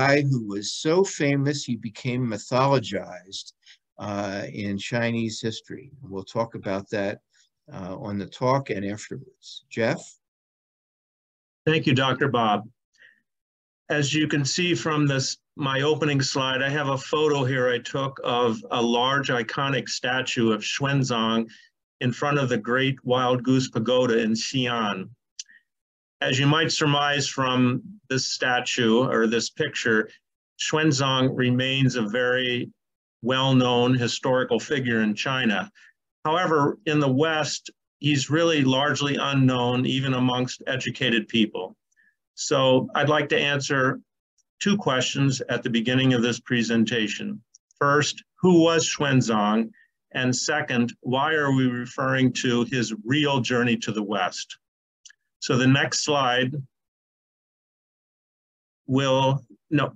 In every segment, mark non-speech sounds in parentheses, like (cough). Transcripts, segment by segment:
guy who was so famous he became mythologized uh, in Chinese history. We'll talk about that uh, on the talk and afterwards. Jeff? Thank you, Dr. Bob. As you can see from this, my opening slide, I have a photo here I took of a large iconic statue of Xuanzang in front of the Great Wild Goose Pagoda in Xi'an. As you might surmise from this statue or this picture, Xuanzang remains a very well-known historical figure in China. However, in the West, he's really largely unknown even amongst educated people. So I'd like to answer two questions at the beginning of this presentation. First, who was Xuanzang? And second, why are we referring to his real journey to the West? So the next slide will, no,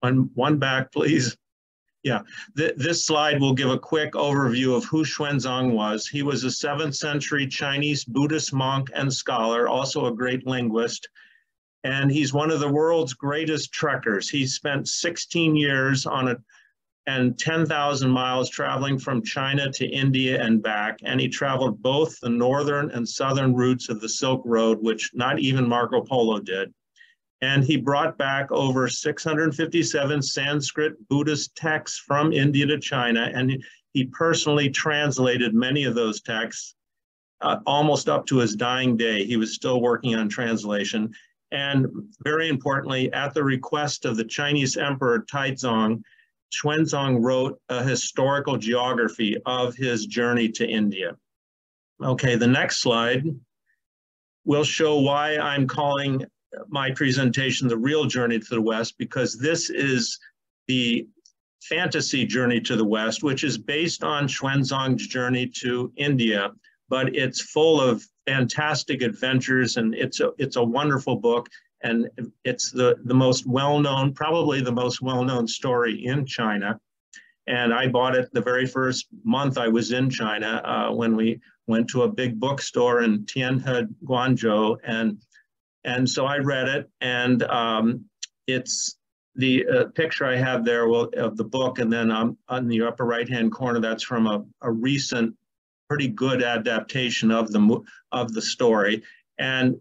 one, one back, please. Yeah, Th this slide will give a quick overview of who Xuanzang was. He was a 7th century Chinese Buddhist monk and scholar, also a great linguist. And he's one of the world's greatest trekkers. He spent 16 years on a and 10,000 miles traveling from China to India and back. And he traveled both the northern and southern routes of the Silk Road, which not even Marco Polo did and he brought back over 657 Sanskrit Buddhist texts from India to China, and he personally translated many of those texts uh, almost up to his dying day. He was still working on translation. And very importantly, at the request of the Chinese Emperor Taizong, Xuanzang wrote a historical geography of his journey to India. Okay, the next slide will show why I'm calling my presentation, The Real Journey to the West, because this is the fantasy journey to the West, which is based on Xuanzang's journey to India, but it's full of fantastic adventures and it's a, it's a wonderful book. And it's the, the most well-known, probably the most well-known story in China. And I bought it the very first month I was in China uh, when we went to a big bookstore in Tianhe, Guangzhou, and and so I read it, and um, it's the uh, picture I have there will, of the book, and then um, on the upper right-hand corner, that's from a, a recent, pretty good adaptation of the of the story. And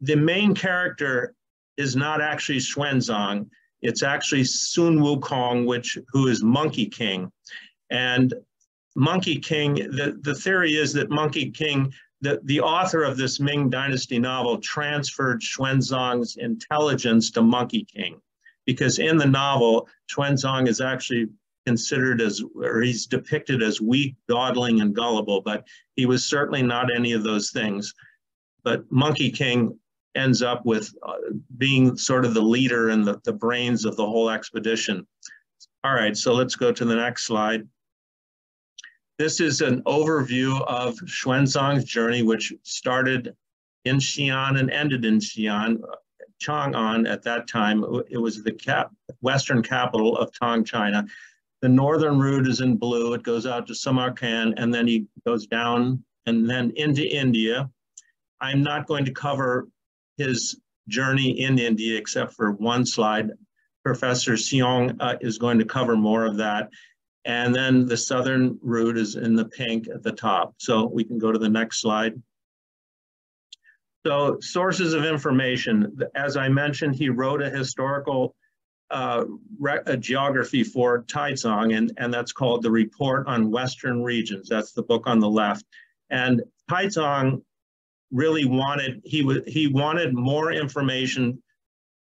the main character is not actually Xuanzang; it's actually Sun Wukong, which who is Monkey King, and Monkey King. The the theory is that Monkey King the, the author of this Ming Dynasty novel transferred Xuanzang's intelligence to Monkey King, because in the novel, Xuanzang is actually considered as, or he's depicted as weak, dawdling, and gullible, but he was certainly not any of those things. But Monkey King ends up with uh, being sort of the leader and the, the brains of the whole expedition. All right, so let's go to the next slide. This is an overview of Xuanzang's journey, which started in Xi'an and ended in Xi'an. Chang'an at that time, it was the cap western capital of Tang China. The northern route is in blue. It goes out to Samarkand and then he goes down and then into India. I'm not going to cover his journey in India except for one slide. Professor Xiong uh, is going to cover more of that. And then the southern route is in the pink at the top. So we can go to the next slide. So sources of information, as I mentioned, he wrote a historical uh, a geography for Taizong, and, and that's called the Report on Western Regions. That's the book on the left. And Taizong really wanted, he, he wanted more information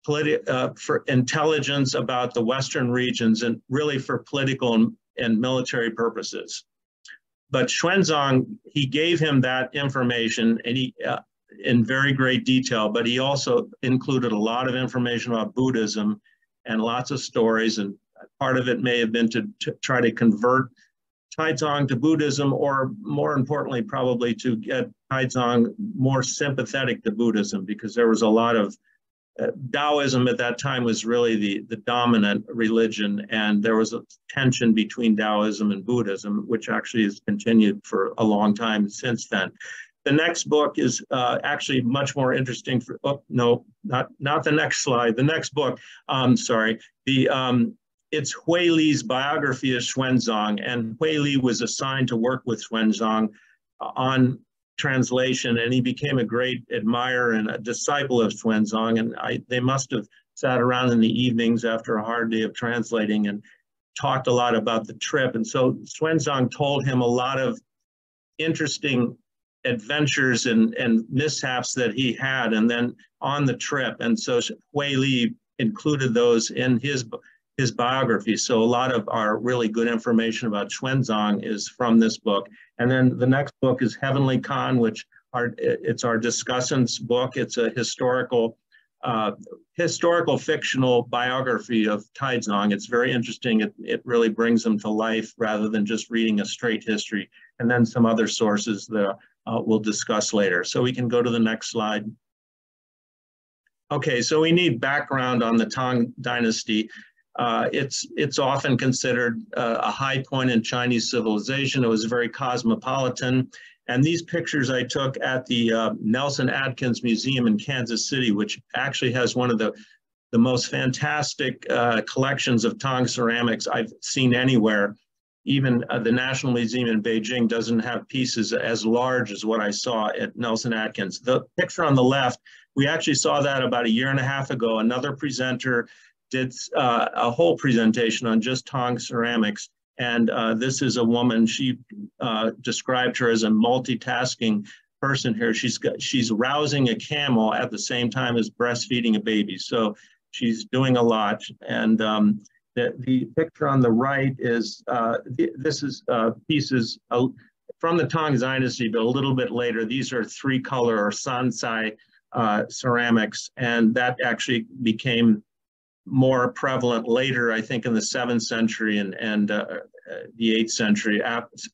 politi- uh, for intelligence about the Western regions and really for political and and military purposes. But Xuanzang, he gave him that information and he, uh, in very great detail, but he also included a lot of information about Buddhism and lots of stories. And part of it may have been to, to try to convert Taizong to Buddhism, or more importantly, probably to get Taizong more sympathetic to Buddhism, because there was a lot of uh, Taoism at that time was really the, the dominant religion, and there was a tension between Taoism and Buddhism, which actually has continued for a long time since then. the next book is uh, actually much more interesting for, oh, no, not, not the next slide, the next book, um, sorry. The, um, it's Hui Li's biography of Xuanzang, and Hui Li was assigned to work with Xuanzang uh, on translation, and he became a great admirer and a disciple of Xuanzang, and I, they must have sat around in the evenings after a hard day of translating and talked a lot about the trip. And so Xuanzang told him a lot of interesting adventures and, and mishaps that he had and then on the trip. And so Hui Li included those in his his biography. So a lot of our really good information about Xuanzang is from this book. And then the next book is Heavenly Khan, which are, it's our discussants book. It's a historical uh, historical fictional biography of Taizong. It's very interesting. It, it really brings them to life rather than just reading a straight history. And then some other sources that uh, we'll discuss later. So we can go to the next slide. Okay, so we need background on the Tang Dynasty. Uh, it's, it's often considered uh, a high point in Chinese civilization. It was very cosmopolitan. And these pictures I took at the uh, Nelson Atkins Museum in Kansas City, which actually has one of the, the most fantastic uh, collections of Tang ceramics I've seen anywhere. Even uh, the National Museum in Beijing doesn't have pieces as large as what I saw at Nelson Atkins. The picture on the left, we actually saw that about a year and a half ago. Another presenter did uh, a whole presentation on just Tang ceramics and uh, this is a woman, she uh, described her as a multitasking person here. She's, got, she's rousing a camel at the same time as breastfeeding a baby. So she's doing a lot. And um, the, the picture on the right is, uh, th this is uh, pieces from the Tang Dynasty, but a little bit later. These are three color or sancai uh, ceramics. And that actually became more prevalent later, I think, in the seventh century and, and uh, the eighth century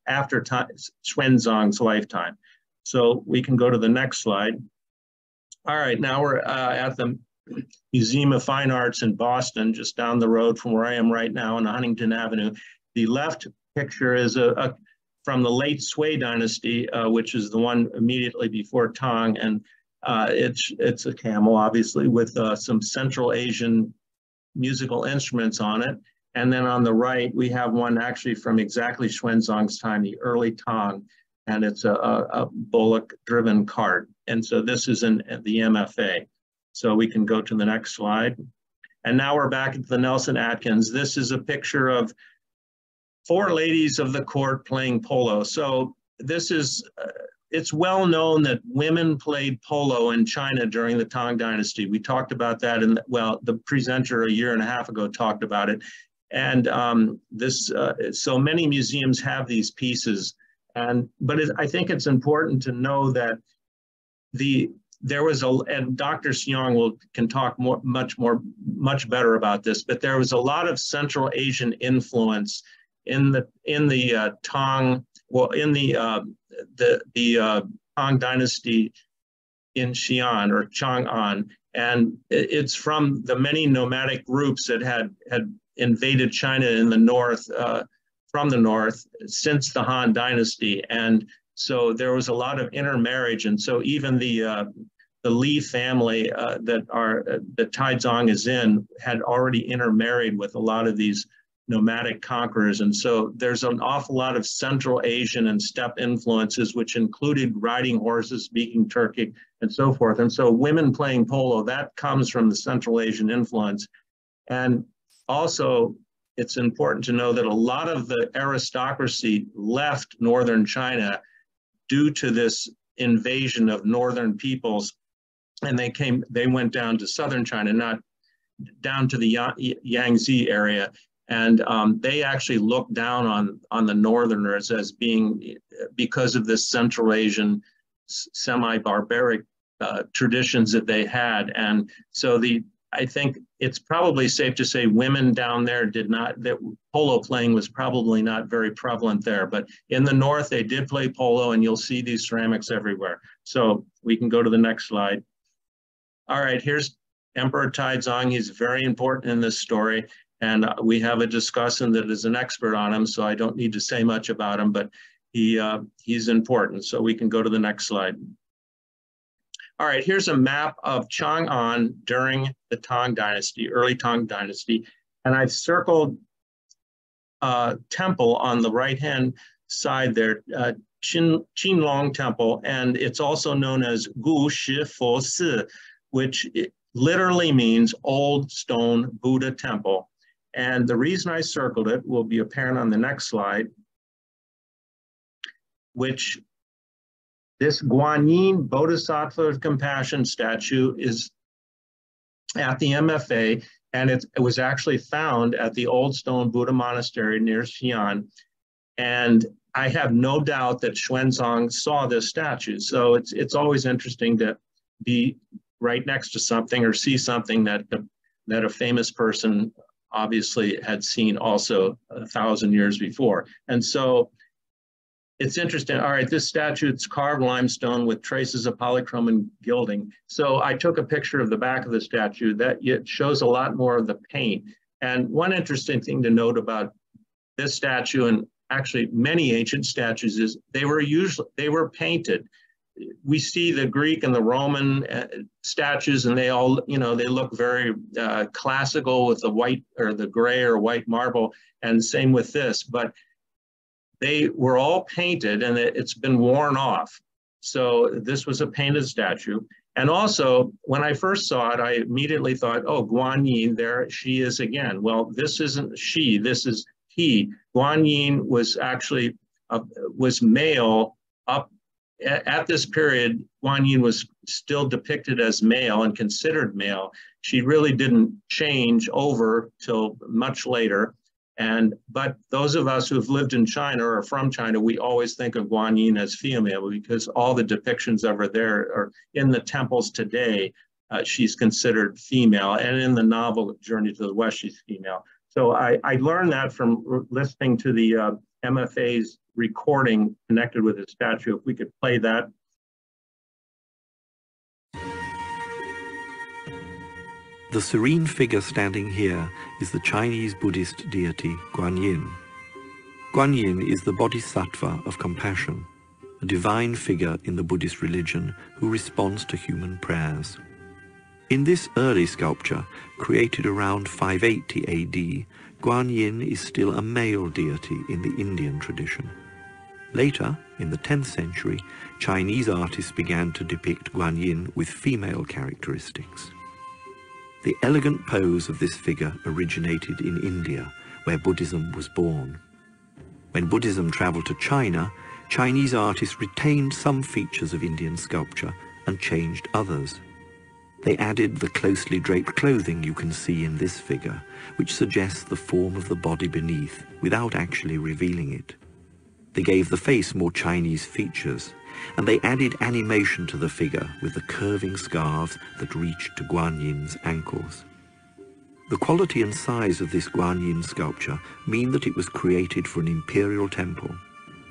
after time, Xuanzang's lifetime. So we can go to the next slide. All right, now we're uh, at the Museum of Fine Arts in Boston, just down the road from where I am right now on Huntington Avenue. The left picture is a, a from the late Sui dynasty, uh, which is the one immediately before Tang, and uh, it's it's a camel, obviously, with uh, some Central Asian musical instruments on it. And then on the right, we have one actually from exactly Xuanzang's time, the early Tang, and it's a, a, a bullock-driven cart. And so this is in the MFA. So we can go to the next slide. And now we're back at the Nelson Atkins. This is a picture of four ladies of the court playing polo. So this is uh, it's well known that women played polo in China during the Tang Dynasty. We talked about that, and well, the presenter a year and a half ago talked about it. And um, this, uh, so many museums have these pieces, and but it, I think it's important to know that the there was a and Dr. Xiong will can talk more much more much better about this, but there was a lot of Central Asian influence in the in the uh, Tang well in the uh, the, the uh, Tang Dynasty in Xi'an or Chang'an. And it's from the many nomadic groups that had, had invaded China in the north, uh, from the north, since the Han Dynasty. And so there was a lot of intermarriage. And so even the, uh, the Li family uh, that are uh, that Taizong is in had already intermarried with a lot of these nomadic conquerors. And so there's an awful lot of Central Asian and steppe influences, which included riding horses, speaking Turkic, and so forth. And so women playing polo, that comes from the Central Asian influence. And also, it's important to know that a lot of the aristocracy left Northern China due to this invasion of Northern peoples. And they came, they went down to Southern China, not down to the Yangtze area and um, they actually look down on on the Northerners as being because of this Central Asian semi-barbaric uh, traditions that they had, and so the I think it's probably safe to say women down there did not that polo playing was probably not very prevalent there, but in the north they did play polo, and you'll see these ceramics everywhere. So we can go to the next slide. All right, here's Emperor Taizong. He's very important in this story. And we have a discussant that is an expert on him, so I don't need to say much about him, but he uh, he's important. So we can go to the next slide. All right, here's a map of Chang'an during the Tang Dynasty, early Tang Dynasty. And I've circled a uh, temple on the right-hand side there, uh, Qin, Qinlong Temple, and it's also known as Gu Shi Fo Si, which literally means old stone Buddha temple. And the reason I circled it will be apparent on the next slide, which this Guanyin Bodhisattva of Compassion statue is at the MFA, and it, it was actually found at the Old Stone Buddha Monastery near Xi'an. And I have no doubt that Xuanzang saw this statue. So it's it's always interesting to be right next to something or see something that that a famous person obviously had seen also a thousand years before. And so it's interesting. All right, this statue, it's carved limestone with traces of polychrome and gilding. So I took a picture of the back of the statue that it shows a lot more of the paint. And one interesting thing to note about this statue and actually many ancient statues is they were usually, they were painted. We see the Greek and the Roman uh, statues and they all, you know, they look very uh, classical with the white or the gray or white marble and same with this. But they were all painted and it's been worn off. So this was a painted statue. And also, when I first saw it, I immediately thought, oh, Guanyin, there she is again. Well, this isn't she, this is he. Guanyin was actually, uh, was male up at this period, Guanyin was still depicted as male and considered male. She really didn't change over till much later. And but those of us who've lived in China or from China, we always think of Guanyin as female because all the depictions of her there are in the temples today. Uh, she's considered female, and in the novel Journey to the West, she's female. So I, I learned that from listening to the uh, MFA's recording connected with the statue. If we could play that The serene figure standing here is the Chinese Buddhist deity Guanyin. Guanyin is the bodhisattva of compassion, a divine figure in the Buddhist religion who responds to human prayers. In this early sculpture, created around 580 AD, Guanyin is still a male deity in the Indian tradition. Later, in the 10th century, Chinese artists began to depict Guanyin with female characteristics. The elegant pose of this figure originated in India, where Buddhism was born. When Buddhism traveled to China, Chinese artists retained some features of Indian sculpture and changed others. They added the closely draped clothing you can see in this figure, which suggests the form of the body beneath without actually revealing it. They gave the face more Chinese features, and they added animation to the figure with the curving scarves that reached to Guanyin's ankles. The quality and size of this Guanyin sculpture mean that it was created for an imperial temple.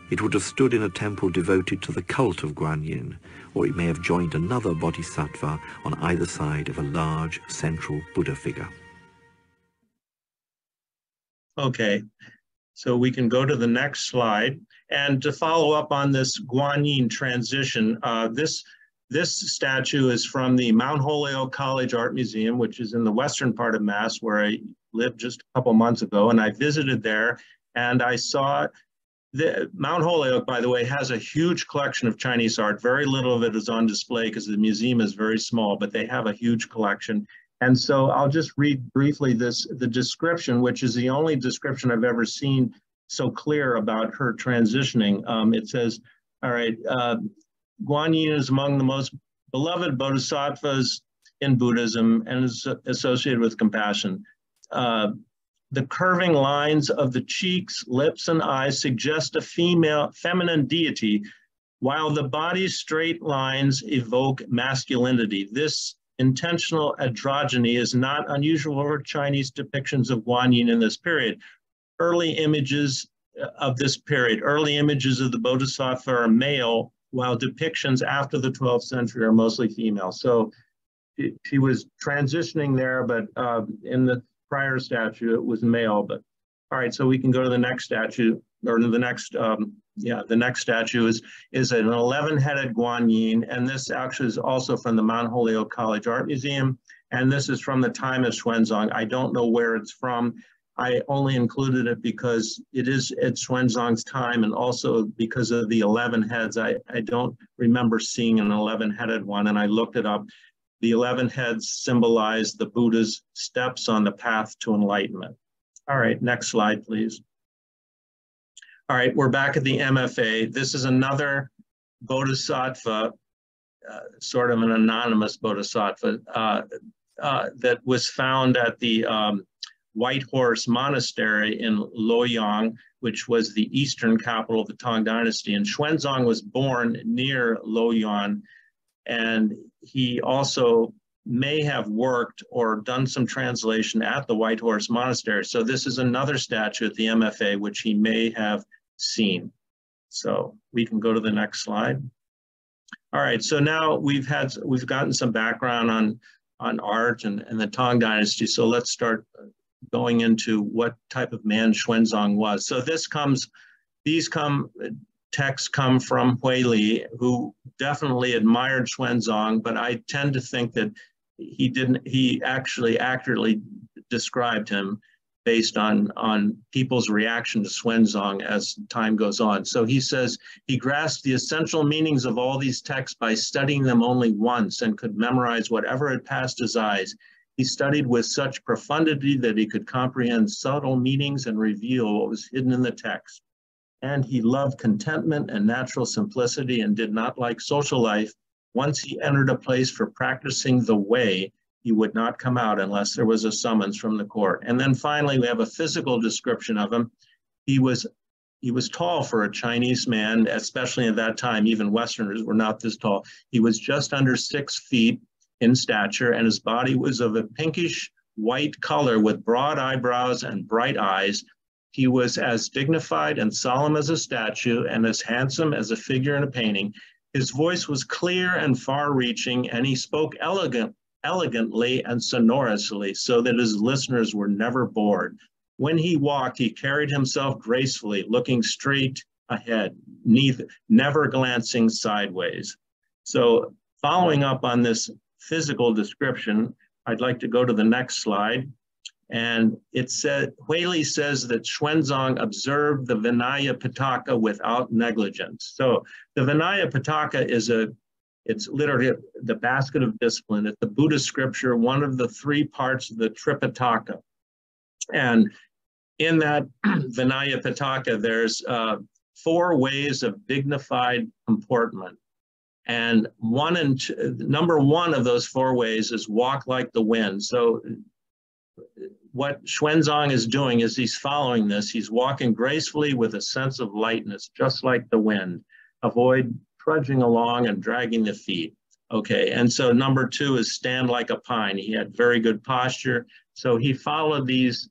It would have stood in a temple devoted to the cult of Guanyin, or it may have joined another bodhisattva on either side of a large central Buddha figure. Okay, so we can go to the next slide. And to follow up on this Guanyin transition, uh, this, this statue is from the Mount Holyoke College Art Museum, which is in the western part of Mass, where I lived just a couple months ago. And I visited there and I saw the, Mount Holyoke, by the way, has a huge collection of Chinese art. Very little of it is on display because the museum is very small, but they have a huge collection. And so I'll just read briefly this, the description, which is the only description I've ever seen so clear about her transitioning. Um, it says, all right, uh, Guanyin is among the most beloved bodhisattvas in Buddhism and is associated with compassion. Uh, the curving lines of the cheeks, lips, and eyes suggest a female, feminine deity, while the body's straight lines evoke masculinity. This intentional androgyny is not unusual for Chinese depictions of Guanyin in this period early images uh, of this period. Early images of the Bodhisattva are male, while depictions after the 12th century are mostly female. So she was transitioning there, but uh, in the prior statue, it was male. But All right, so we can go to the next statue, or the next, um, yeah, the next statue is, is an 11-headed Guanyin, and this actually is also from the Mount Holyoke College Art Museum, and this is from the time of Xuanzang. I don't know where it's from. I only included it because it is at Xuanzang's time and also because of the 11 heads. I, I don't remember seeing an 11 headed one and I looked it up. The 11 heads symbolize the Buddha's steps on the path to enlightenment. All right, next slide, please. All right, we're back at the MFA. This is another bodhisattva, uh, sort of an anonymous bodhisattva uh, uh, that was found at the um, White Horse Monastery in Luoyang, which was the eastern capital of the Tang Dynasty. And Xuanzang was born near Luoyang, and he also may have worked or done some translation at the White Horse Monastery. So this is another statue at the MFA, which he may have seen. So we can go to the next slide. All right, so now we've had, we've gotten some background on, on art and, and the Tang Dynasty. So let's start going into what type of man Xuanzang was. So this comes, these come, texts come from Hui Li, who definitely admired Xuanzang, but I tend to think that he didn't, he actually accurately described him based on, on people's reaction to Xuanzang as time goes on. So he says he grasped the essential meanings of all these texts by studying them only once and could memorize whatever had passed his eyes. He studied with such profundity that he could comprehend subtle meanings and reveal what was hidden in the text. And he loved contentment and natural simplicity and did not like social life. Once he entered a place for practicing the way, he would not come out unless there was a summons from the court. And then finally, we have a physical description of him. He was he was tall for a Chinese man, especially at that time. Even Westerners were not this tall. He was just under six feet in stature, and his body was of a pinkish white color with broad eyebrows and bright eyes. He was as dignified and solemn as a statue and as handsome as a figure in a painting. His voice was clear and far reaching, and he spoke elegant, elegantly and sonorously so that his listeners were never bored. When he walked, he carried himself gracefully, looking straight ahead, neither, never glancing sideways. So following up on this physical description, I'd like to go to the next slide. And it said, Hui Li says that Xuanzang observed the Vinaya Pitaka without negligence. So the Vinaya Pitaka is a, it's literally the basket of discipline. It's the Buddhist scripture, one of the three parts of the Tripitaka. And in that (clears throat) Vinaya Pitaka, there's uh, four ways of dignified comportment. And one and two, number one of those four ways is walk like the wind. So what Xuanzang is doing is he's following this. He's walking gracefully with a sense of lightness, just like the wind. Avoid trudging along and dragging the feet. Okay, and so number two is stand like a pine. He had very good posture. So he followed these,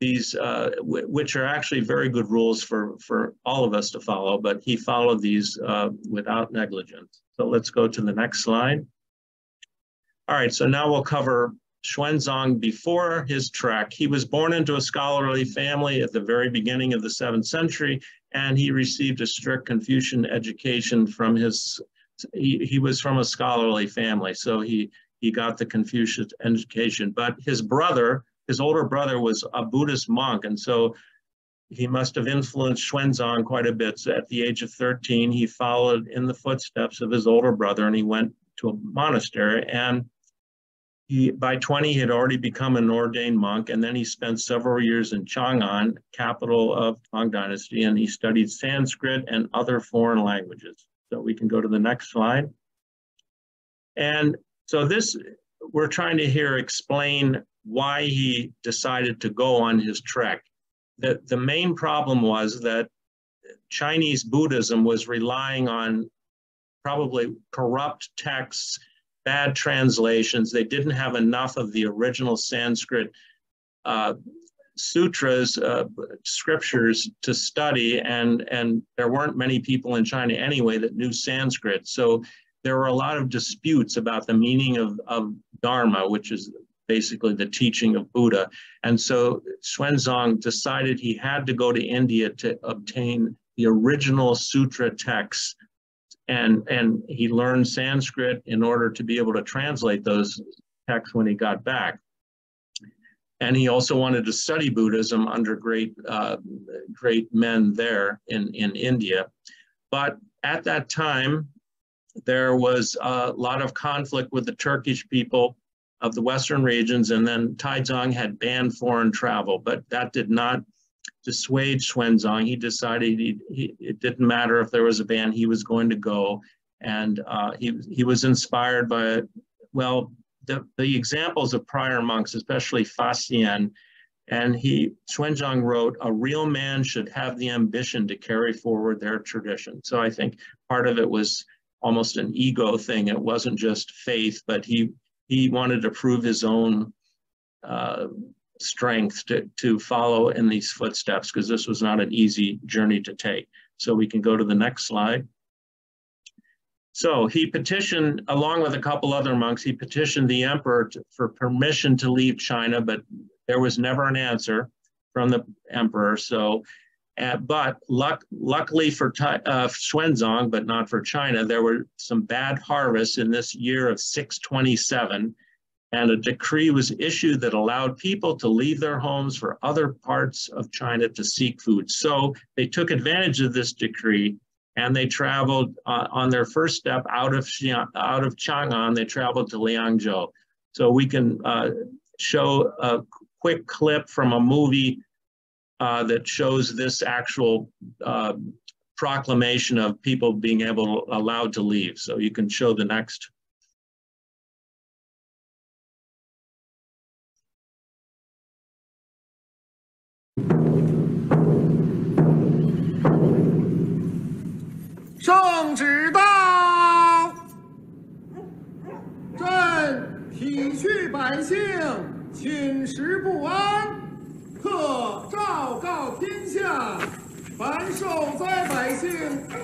these uh, which are actually very good rules for, for all of us to follow, but he followed these uh, without negligence. So let's go to the next slide. All right, so now we'll cover Xuanzang before his trek. He was born into a scholarly family at the very beginning of the seventh century, and he received a strict Confucian education from his, he, he was from a scholarly family, so he, he got the Confucian education. But his brother, his older brother was a Buddhist monk, and so he must have influenced Xuanzang quite a bit. So at the age of 13, he followed in the footsteps of his older brother and he went to a monastery. And he, by 20, he had already become an ordained monk. And then he spent several years in Chang'an, capital of Tang Dynasty, and he studied Sanskrit and other foreign languages. So we can go to the next slide. And so this, we're trying to here explain why he decided to go on his trek the, the main problem was that Chinese Buddhism was relying on probably corrupt texts, bad translations. They didn't have enough of the original Sanskrit uh, sutras, uh, scriptures to study, and, and there weren't many people in China anyway that knew Sanskrit. So there were a lot of disputes about the meaning of, of Dharma, which is basically the teaching of Buddha. And so Xuanzang decided he had to go to India to obtain the original sutra texts. And, and he learned Sanskrit in order to be able to translate those texts when he got back. And he also wanted to study Buddhism under great, uh, great men there in, in India. But at that time, there was a lot of conflict with the Turkish people of the Western regions, and then Taizong had banned foreign travel, but that did not dissuade Xuanzang. He decided he, he, it didn't matter if there was a ban, he was going to go. And uh, he, he was inspired by, well, the, the examples of prior monks, especially Faxian, and he, Xuanzang wrote, a real man should have the ambition to carry forward their tradition. So I think part of it was almost an ego thing. It wasn't just faith, but he he wanted to prove his own uh, strength to, to follow in these footsteps because this was not an easy journey to take. So we can go to the next slide. So he petitioned, along with a couple other monks, he petitioned the emperor to, for permission to leave China, but there was never an answer from the emperor. So uh, but luck, luckily for uh, Xuanzang, but not for China, there were some bad harvests in this year of 627, and a decree was issued that allowed people to leave their homes for other parts of China to seek food. So they took advantage of this decree and they traveled uh, on their first step out of out of Chang'an. They traveled to Liangzhou. So we can uh, show a quick clip from a movie uh, that shows this actual uh, proclamation of people being able allowed to leave. So you can show the next. "圣旨到朕体恤百姓，寝食不安。特昭告天下，凡受灾百姓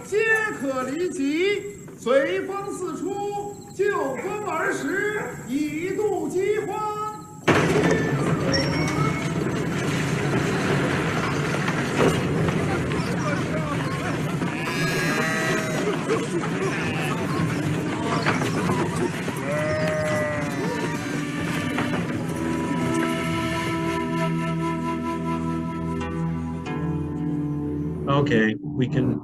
皆可离籍，随风四出，就风而食，以度饥荒。Okay, we can.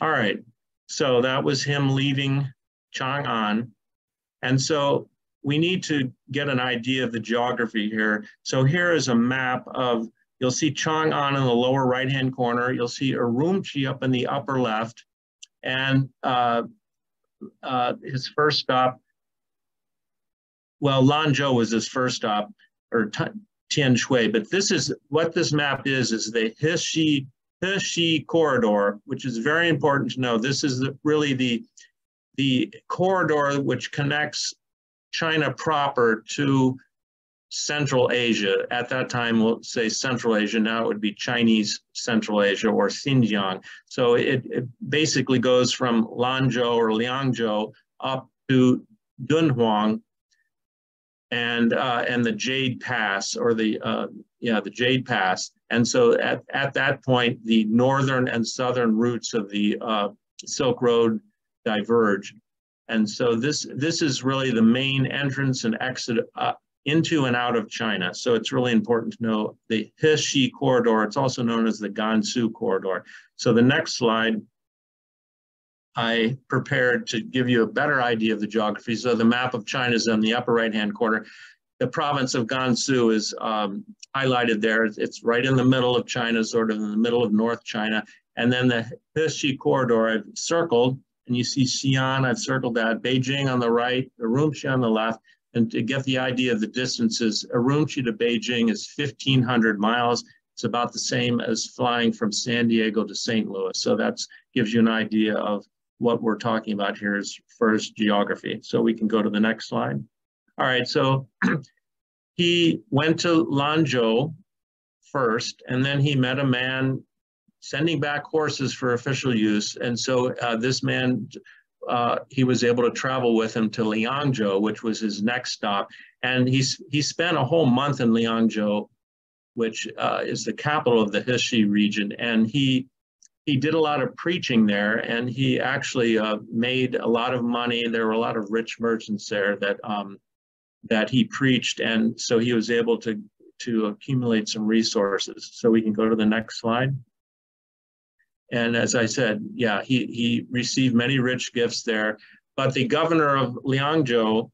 All right, so that was him leaving Chang'an. And so we need to get an idea of the geography here. So here is a map of, you'll see Chang'an in the lower right-hand corner. You'll see Urumqi up in the upper left. And uh, uh, his first stop well, Lanzhou was his first stop, or Tian Shui, but this is what this map is, is the Hexi, Hexi corridor, which is very important to know. This is the, really the, the corridor which connects China proper to Central Asia. At that time, we'll say Central Asia. Now it would be Chinese Central Asia or Xinjiang. So it, it basically goes from Lanzhou or Liangzhou up to Dunhuang and uh, and the Jade Pass or the uh, yeah the Jade Pass. And so at, at that point, the northern and southern routes of the uh, Silk Road diverge. And so this this is really the main entrance and exit uh, into and out of China. So it's really important to know the Hexi corridor. It's also known as the Gansu corridor. So the next slide I prepared to give you a better idea of the geography. So the map of China is in the upper right-hand corner. The province of Gansu is um, highlighted there. It's right in the middle of China, sort of in the middle of North China. And then the Hexi corridor I've circled, and you see Xi'an, I've circled that, Beijing on the right, Urumqi on the left. And to get the idea of the distances, Urumqi to Beijing is 1,500 miles. It's about the same as flying from San Diego to St. Louis. So that gives you an idea of what we're talking about here is first geography. So we can go to the next slide. All right, so (clears throat) he went to Lanzhou first, and then he met a man sending back horses for official use. And so uh, this man, uh, he was able to travel with him to Liangzhou, which was his next stop. And he's, he spent a whole month in Liangzhou, which uh, is the capital of the Hexi region. And he, he did a lot of preaching there and he actually uh, made a lot of money. There were a lot of rich merchants there that, um, that he preached. And so he was able to, to accumulate some resources. So we can go to the next slide. And as I said, yeah, he, he received many rich gifts there. But the governor of Liangzhou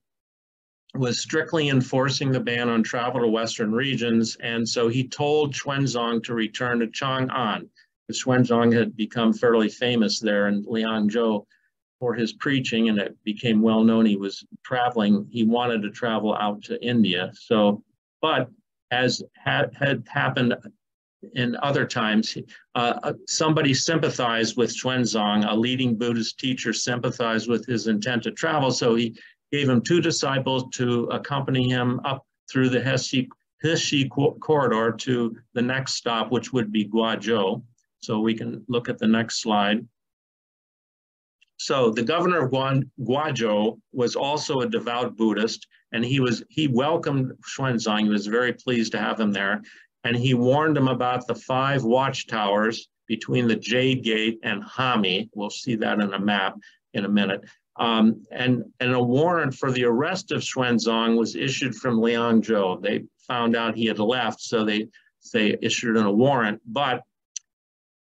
was strictly enforcing the ban on travel to Western regions. And so he told Xuanzang to return to Chang'an. Xuanzang had become fairly famous there in Liangzhou for his preaching, and it became well known he was traveling. He wanted to travel out to India. So, but as had, had happened in other times, uh, uh, somebody sympathized with Xuanzang, a leading Buddhist teacher sympathized with his intent to travel. So he gave him two disciples to accompany him up through the Hexi, corridor to the next stop, which would be Guazhou. So we can look at the next slide. So the governor of Guazhou was also a devout Buddhist, and he was he welcomed Xuanzang. He was very pleased to have him there and he warned him about the five watchtowers between the Jade Gate and Hami. We'll see that in a map in a minute. Um, and, and a warrant for the arrest of Xuanzang was issued from Liangzhou. They found out he had left, so they, they issued a warrant. But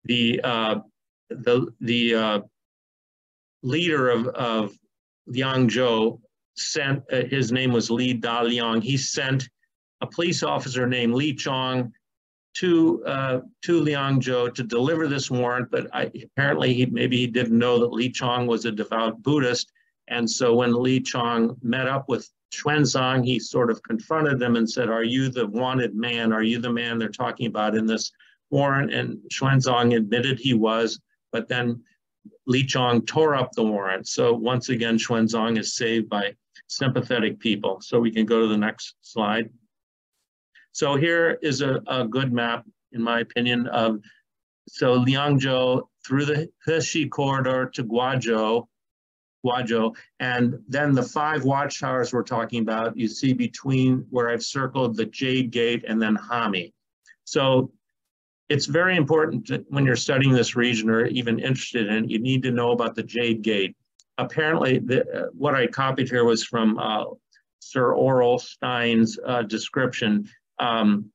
the, uh, the, the uh, leader of, of Liangzhou sent, uh, his name was Li Daliang, he sent a police officer named Li Chong to uh, to Liangzhou to deliver this warrant, but I, apparently he maybe he didn't know that Li Chong was a devout Buddhist, and so when Li Chong met up with Xuanzang, he sort of confronted them and said, "Are you the wanted man? Are you the man they're talking about in this warrant?" And Xuanzang admitted he was, but then Li Chong tore up the warrant. So once again, Xuanzang is saved by sympathetic people. So we can go to the next slide. So here is a, a good map, in my opinion, of so Liangzhou through the Hexi corridor to Guazhou, Guazhou, and then the five watchtowers we're talking about, you see between where I've circled the Jade Gate and then Hami. So it's very important to, when you're studying this region or even interested in it, you need to know about the Jade Gate. Apparently, the, uh, what I copied here was from uh, Sir Aurel Stein's uh, description um,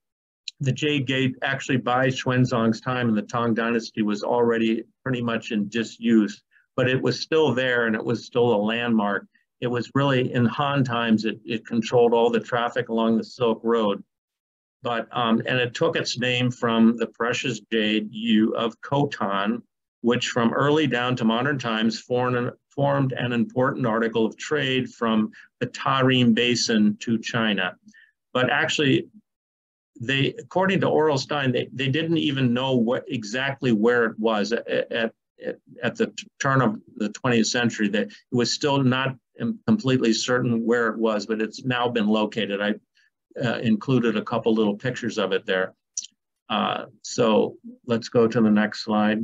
the Jade Gate actually by Xuanzang's time in the Tang Dynasty was already pretty much in disuse, but it was still there and it was still a landmark. It was really in Han times, it, it controlled all the traffic along the Silk Road. But, um, and it took its name from the precious jade you of Khotan, which from early down to modern times formed, formed an important article of trade from the Tarim Basin to China. But actually, they, according to Aurel Stein, they, they didn't even know what exactly where it was at, at, at the turn of the 20th century. That it was still not completely certain where it was, but it's now been located. I uh, included a couple little pictures of it there. Uh, so let's go to the next slide.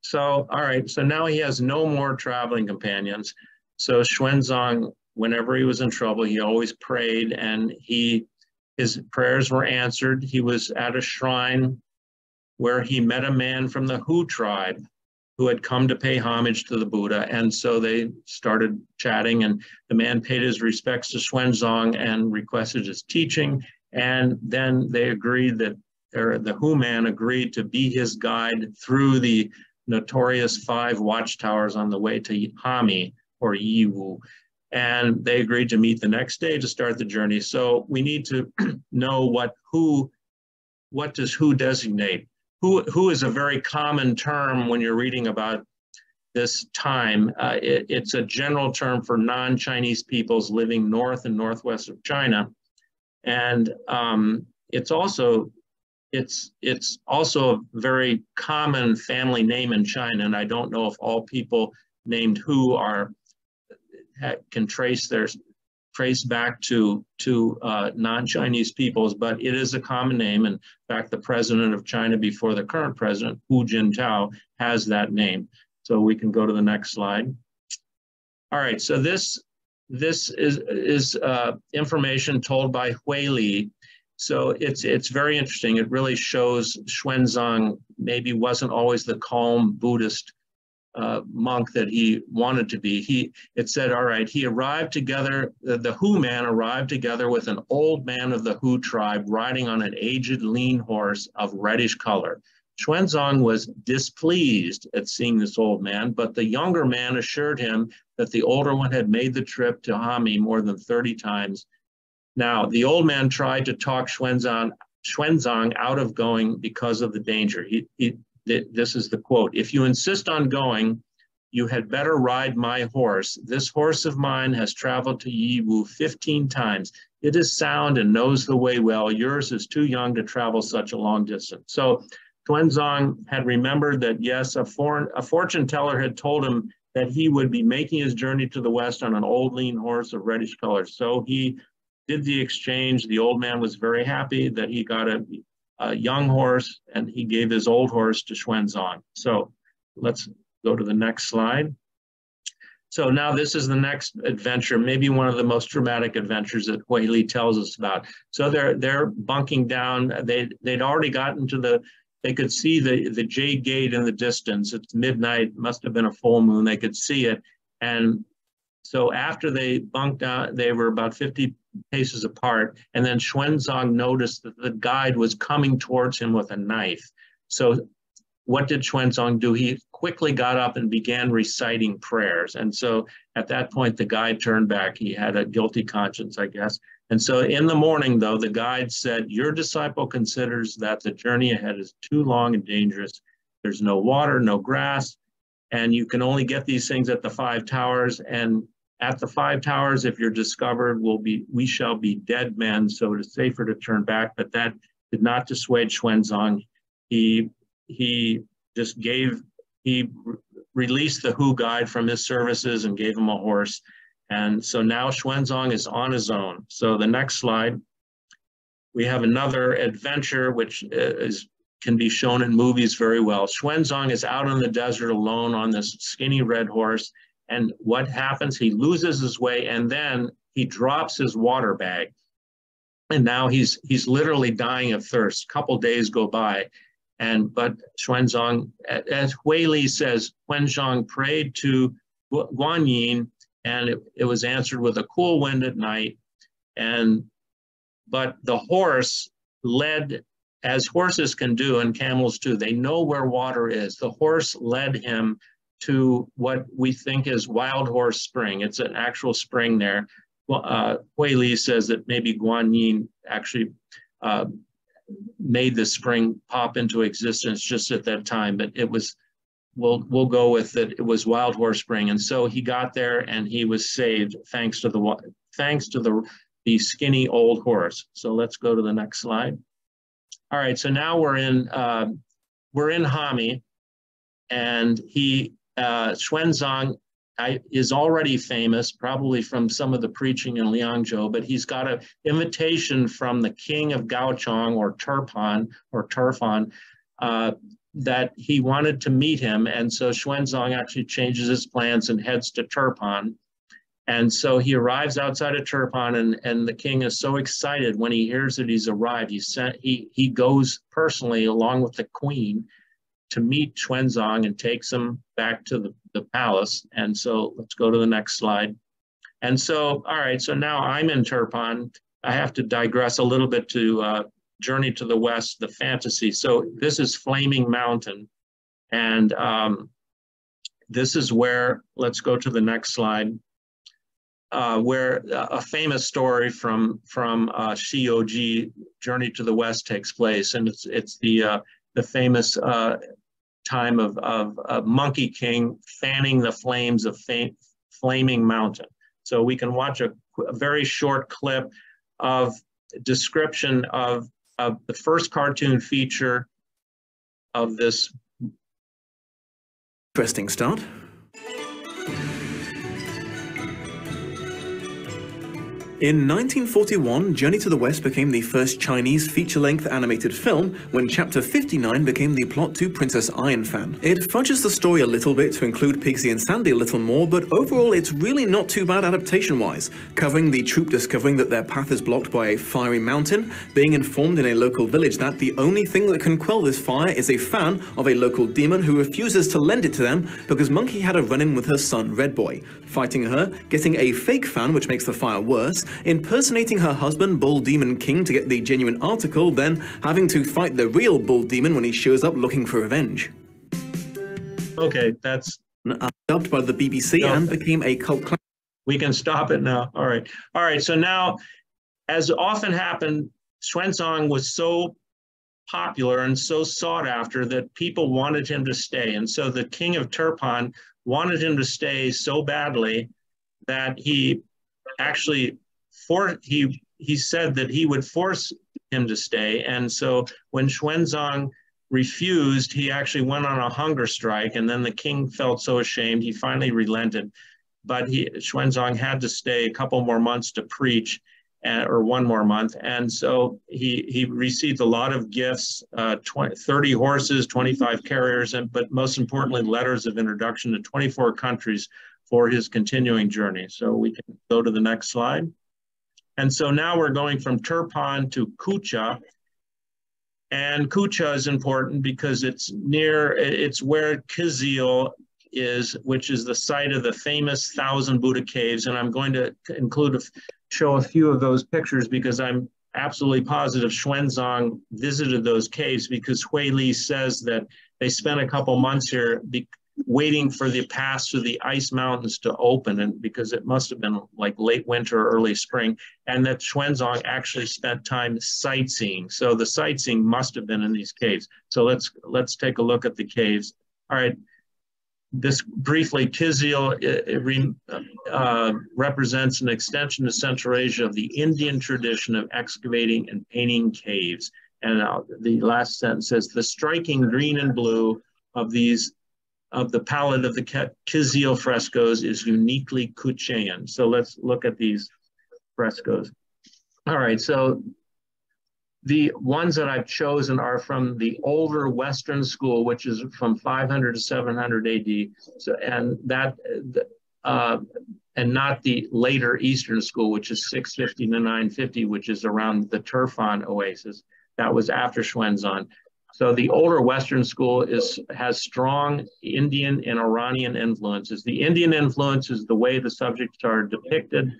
So, all right, so now he has no more traveling companions. So Xuanzang, whenever he was in trouble, he always prayed and he his prayers were answered. He was at a shrine where he met a man from the Hu tribe who had come to pay homage to the Buddha. And so they started chatting, and the man paid his respects to Xuanzang and requested his teaching. And then they agreed that, or the Hu man agreed to be his guide through the notorious five watchtowers on the way to Hami or Yiwu and they agreed to meet the next day to start the journey. So we need to (clears throat) know what who, what does who designate? Who, who is a very common term when you're reading about this time. Uh, it, it's a general term for non-Chinese peoples living north and northwest of China. And um, it's also it's it's also a very common family name in China, and I don't know if all people named Hu are can trace their traced back to, to uh, non-Chinese peoples, but it is a common name. In fact, the president of China before the current president, Hu Jintao, has that name. So we can go to the next slide. All right, so this, this is, is uh, information told by Hui Li. So it's, it's very interesting. It really shows Xuanzang maybe wasn't always the calm Buddhist uh, monk that he wanted to be. He it said, all right, he arrived together, the, Hu man arrived together with an old man of the Hu tribe riding on an aged lean horse of reddish color. Xuanzang was displeased at seeing this old man, but the younger man assured him that the older one had made the trip to Hami more than 30 times. Now, the old man tried to talk Xuanzang, Xuanzang out of going because of the danger. He, he, this is the quote, if you insist on going, you had better ride my horse. This horse of mine has traveled to Yiwu 15 times. It is sound and knows the way well. Yours is too young to travel such a long distance. So Xuanzang had remembered that, yes, a, foreign, a fortune teller had told him that he would be making his journey to the west on an old lean horse of reddish color. So he did the exchange. The old man was very happy that he got a a young horse and he gave his old horse to Xuanzang. So let's go to the next slide. So now this is the next adventure, maybe one of the most dramatic adventures that Hui tells us about. So they're they're bunking down. They they'd already gotten to the. They could see the the Jade Gate in the distance. It's midnight. Must have been a full moon. They could see it, and so after they bunked out, they were about 50 paces apart. And then Xuanzang noticed that the guide was coming towards him with a knife. So what did Xuanzang do? He quickly got up and began reciting prayers. And so at that point, the guide turned back. He had a guilty conscience, I guess. And so in the morning, though, the guide said, Your disciple considers that the journey ahead is too long and dangerous. There's no water, no grass, and you can only get these things at the five towers. And at the five towers, if you're discovered, we'll be we shall be dead men. So it is safer to turn back. But that did not dissuade Xuanzang. He he just gave he re released the Hu guide from his services and gave him a horse. And so now Xuanzang is on his own. So the next slide, we have another adventure which uh, is can be shown in movies very well. Xuanzang is out in the desert alone on this skinny red horse and what happens? He loses his way and then he drops his water bag. And now he's he's literally dying of thirst. A couple days go by. And but Xuanzang, as Hui Li says, Xuanzang prayed to Guanyin and it, it was answered with a cool wind at night. And but the horse led as horses can do and camels too. They know where water is. The horse led him to what we think is Wild Horse Spring. It's an actual spring there. Uh, Hui Li says that maybe Guanyin actually uh, made the spring pop into existence just at that time, but it was, we'll, we'll go with it, it was Wild Horse Spring. And so he got there and he was saved thanks to the, thanks to the, the skinny old horse. So let's go to the next slide. All right, so now we're in, uh, we're in Hami and he uh, Xuanzang I, is already famous, probably from some of the preaching in Liangzhou, but he's got an invitation from the king of Gaochang or Turpan or Turfan uh, that he wanted to meet him. And so Xuanzang actually changes his plans and heads to Turpan. And so he arrives outside of Turpan and, and the king is so excited when he hears that he's arrived. He, sent, he, he goes personally along with the queen to meet Xuanzang and takes him back to the, the palace. And so let's go to the next slide. And so, all right, so now I'm in Turpan. I have to digress a little bit to uh, Journey to the West, the fantasy. So this is Flaming Mountain. And um, this is where, let's go to the next slide, uh, where a famous story from, from uh, Xiyouji, Journey to the West takes place. And it's, it's the, uh, the famous uh, time of, of, of, Monkey King fanning the flames of Flaming Mountain. So we can watch a, a very short clip of description of, of the first cartoon feature of this. Interesting start. In 1941, Journey to the West became the first Chinese feature-length animated film when Chapter 59 became the plot to Princess Iron Fan. It fudges the story a little bit to include Pigsy and Sandy a little more, but overall it's really not too bad adaptation-wise, covering the troop discovering that their path is blocked by a fiery mountain, being informed in a local village that the only thing that can quell this fire is a fan of a local demon who refuses to lend it to them because Monkey had a run-in with her son Red Boy, fighting her, getting a fake fan which makes the fire worse, impersonating her husband, Bull Demon King, to get the genuine article, then having to fight the real Bull Demon when he shows up looking for revenge. Okay, that's. Uh, dubbed by the BBC no. and became a cult classic. We can stop it now. All right. All right. So now, as often happened, Xuanzang was so popular and so sought after that people wanted him to stay. And so the king of Turpan wanted him to stay so badly that he actually for he he said that he would force him to stay. And so when Xuanzang refused, he actually went on a hunger strike. And then the king felt so ashamed, he finally relented. But he, Xuanzang had to stay a couple more months to preach, uh, or one more month. And so he, he received a lot of gifts, uh, 20, 30 horses, 25 carriers, and, but most importantly, letters of introduction to 24 countries for his continuing journey. So we can go to the next slide. And so now we're going from Turpan to Kucha. And Kucha is important because it's near, it's where Kizil is, which is the site of the famous Thousand Buddha Caves. And I'm going to include, a, show a few of those pictures because I'm absolutely positive Xuanzang visited those caves because Hui Li says that they spent a couple months here waiting for the pass through the ice mountains to open and because it must have been like late winter early spring and that Xuanzang actually spent time sightseeing. So the sightseeing must have been in these caves. So let's let's take a look at the caves. All right this briefly Kizil uh, represents an extension to Central Asia of the Indian tradition of excavating and painting caves and uh, the last sentence says the striking green and blue of these of the palette of the Kizil frescoes is uniquely Kuchean. So let's look at these frescoes. All right, so the ones that I've chosen are from the older Western school, which is from 500 to 700 AD, so, and that, uh, and not the later Eastern school, which is 650 to 950, which is around the Turfan oasis. That was after Xuanzang. So the older Western school is has strong Indian and Iranian influences. The Indian influence is the way the subjects are depicted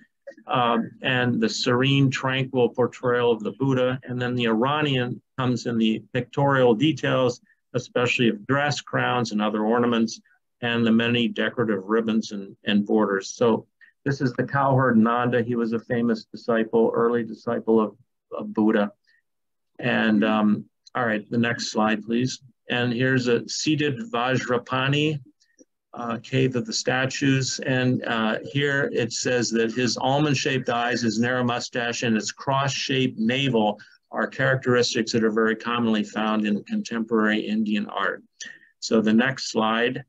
um, and the serene, tranquil portrayal of the Buddha. And then the Iranian comes in the pictorial details, especially of dress, crowns, and other ornaments, and the many decorative ribbons and, and borders. So this is the cowherd Nanda. He was a famous disciple, early disciple of, of Buddha. And um, all right, the next slide, please. And here's a seated Vajrapani, uh, cave of the statues. And uh, here it says that his almond-shaped eyes, his narrow mustache, and his cross-shaped navel are characteristics that are very commonly found in contemporary Indian art. So the next slide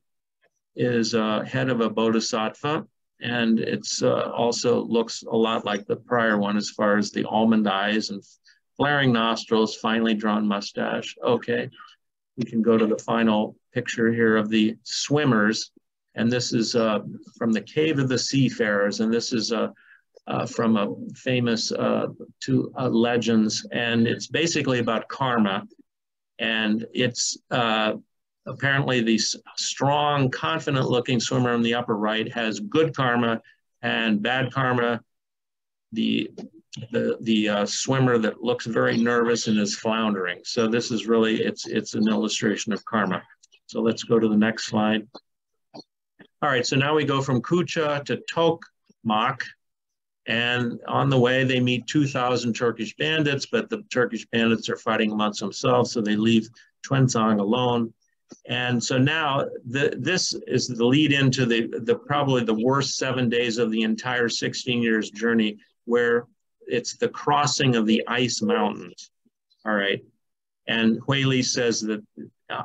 is uh, head of a bodhisattva, and it's uh, also looks a lot like the prior one as far as the almond eyes and flaring nostrils, finely drawn mustache. Okay, we can go to the final picture here of the swimmers. And this is uh, from the Cave of the Seafarers. And this is uh, uh, from a famous uh, two uh, legends. And it's basically about karma. And it's uh, apparently the strong, confident looking swimmer in the upper right has good karma and bad karma. The the the uh, swimmer that looks very nervous and is floundering. So this is really it's it's an illustration of karma. So let's go to the next slide. All right, so now we go from Kucha to Tokmak. And on the way, they meet 2,000 Turkish bandits, but the Turkish bandits are fighting amongst themselves, so they leave Xuanzang alone. And so now the, this is the lead into the, the probably the worst seven days of the entire 16 years journey, where it's the crossing of the ice mountains. All right. And Li says that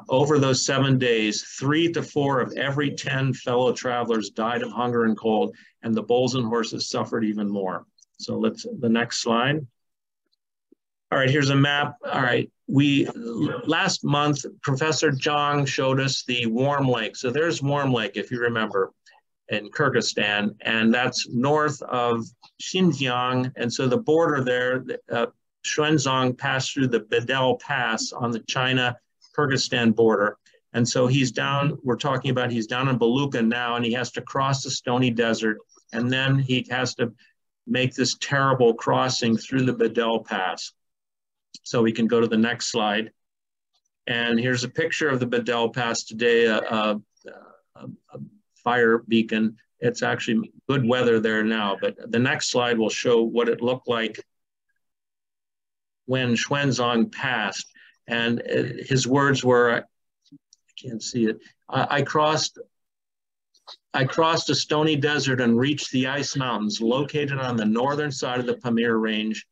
over those seven days, three to four of every 10 fellow travelers died of hunger and cold, and the bulls and horses suffered even more. So let's, the next slide. All right, here's a map. All right, we, last month, Professor Zhang showed us the Warm Lake. So there's Warm Lake, if you remember, in Kyrgyzstan, and that's north of Xinjiang. And so the border there, uh, Xuanzang passed through the Bedel Pass on the China-Kyrgyzstan border. And so he's down, we're talking about he's down in Baluka now, and he has to cross the stony desert. And then he has to make this terrible crossing through the Bedel Pass. So we can go to the next slide. And here's a picture of the Bedel Pass today, a, a, a, a fire beacon. It's actually good weather there now, but the next slide will show what it looked like when Xuanzang passed. And his words were, I can't see it, I, I crossed I crossed a stony desert and reached the ice mountains located on the northern side of the Pamir Range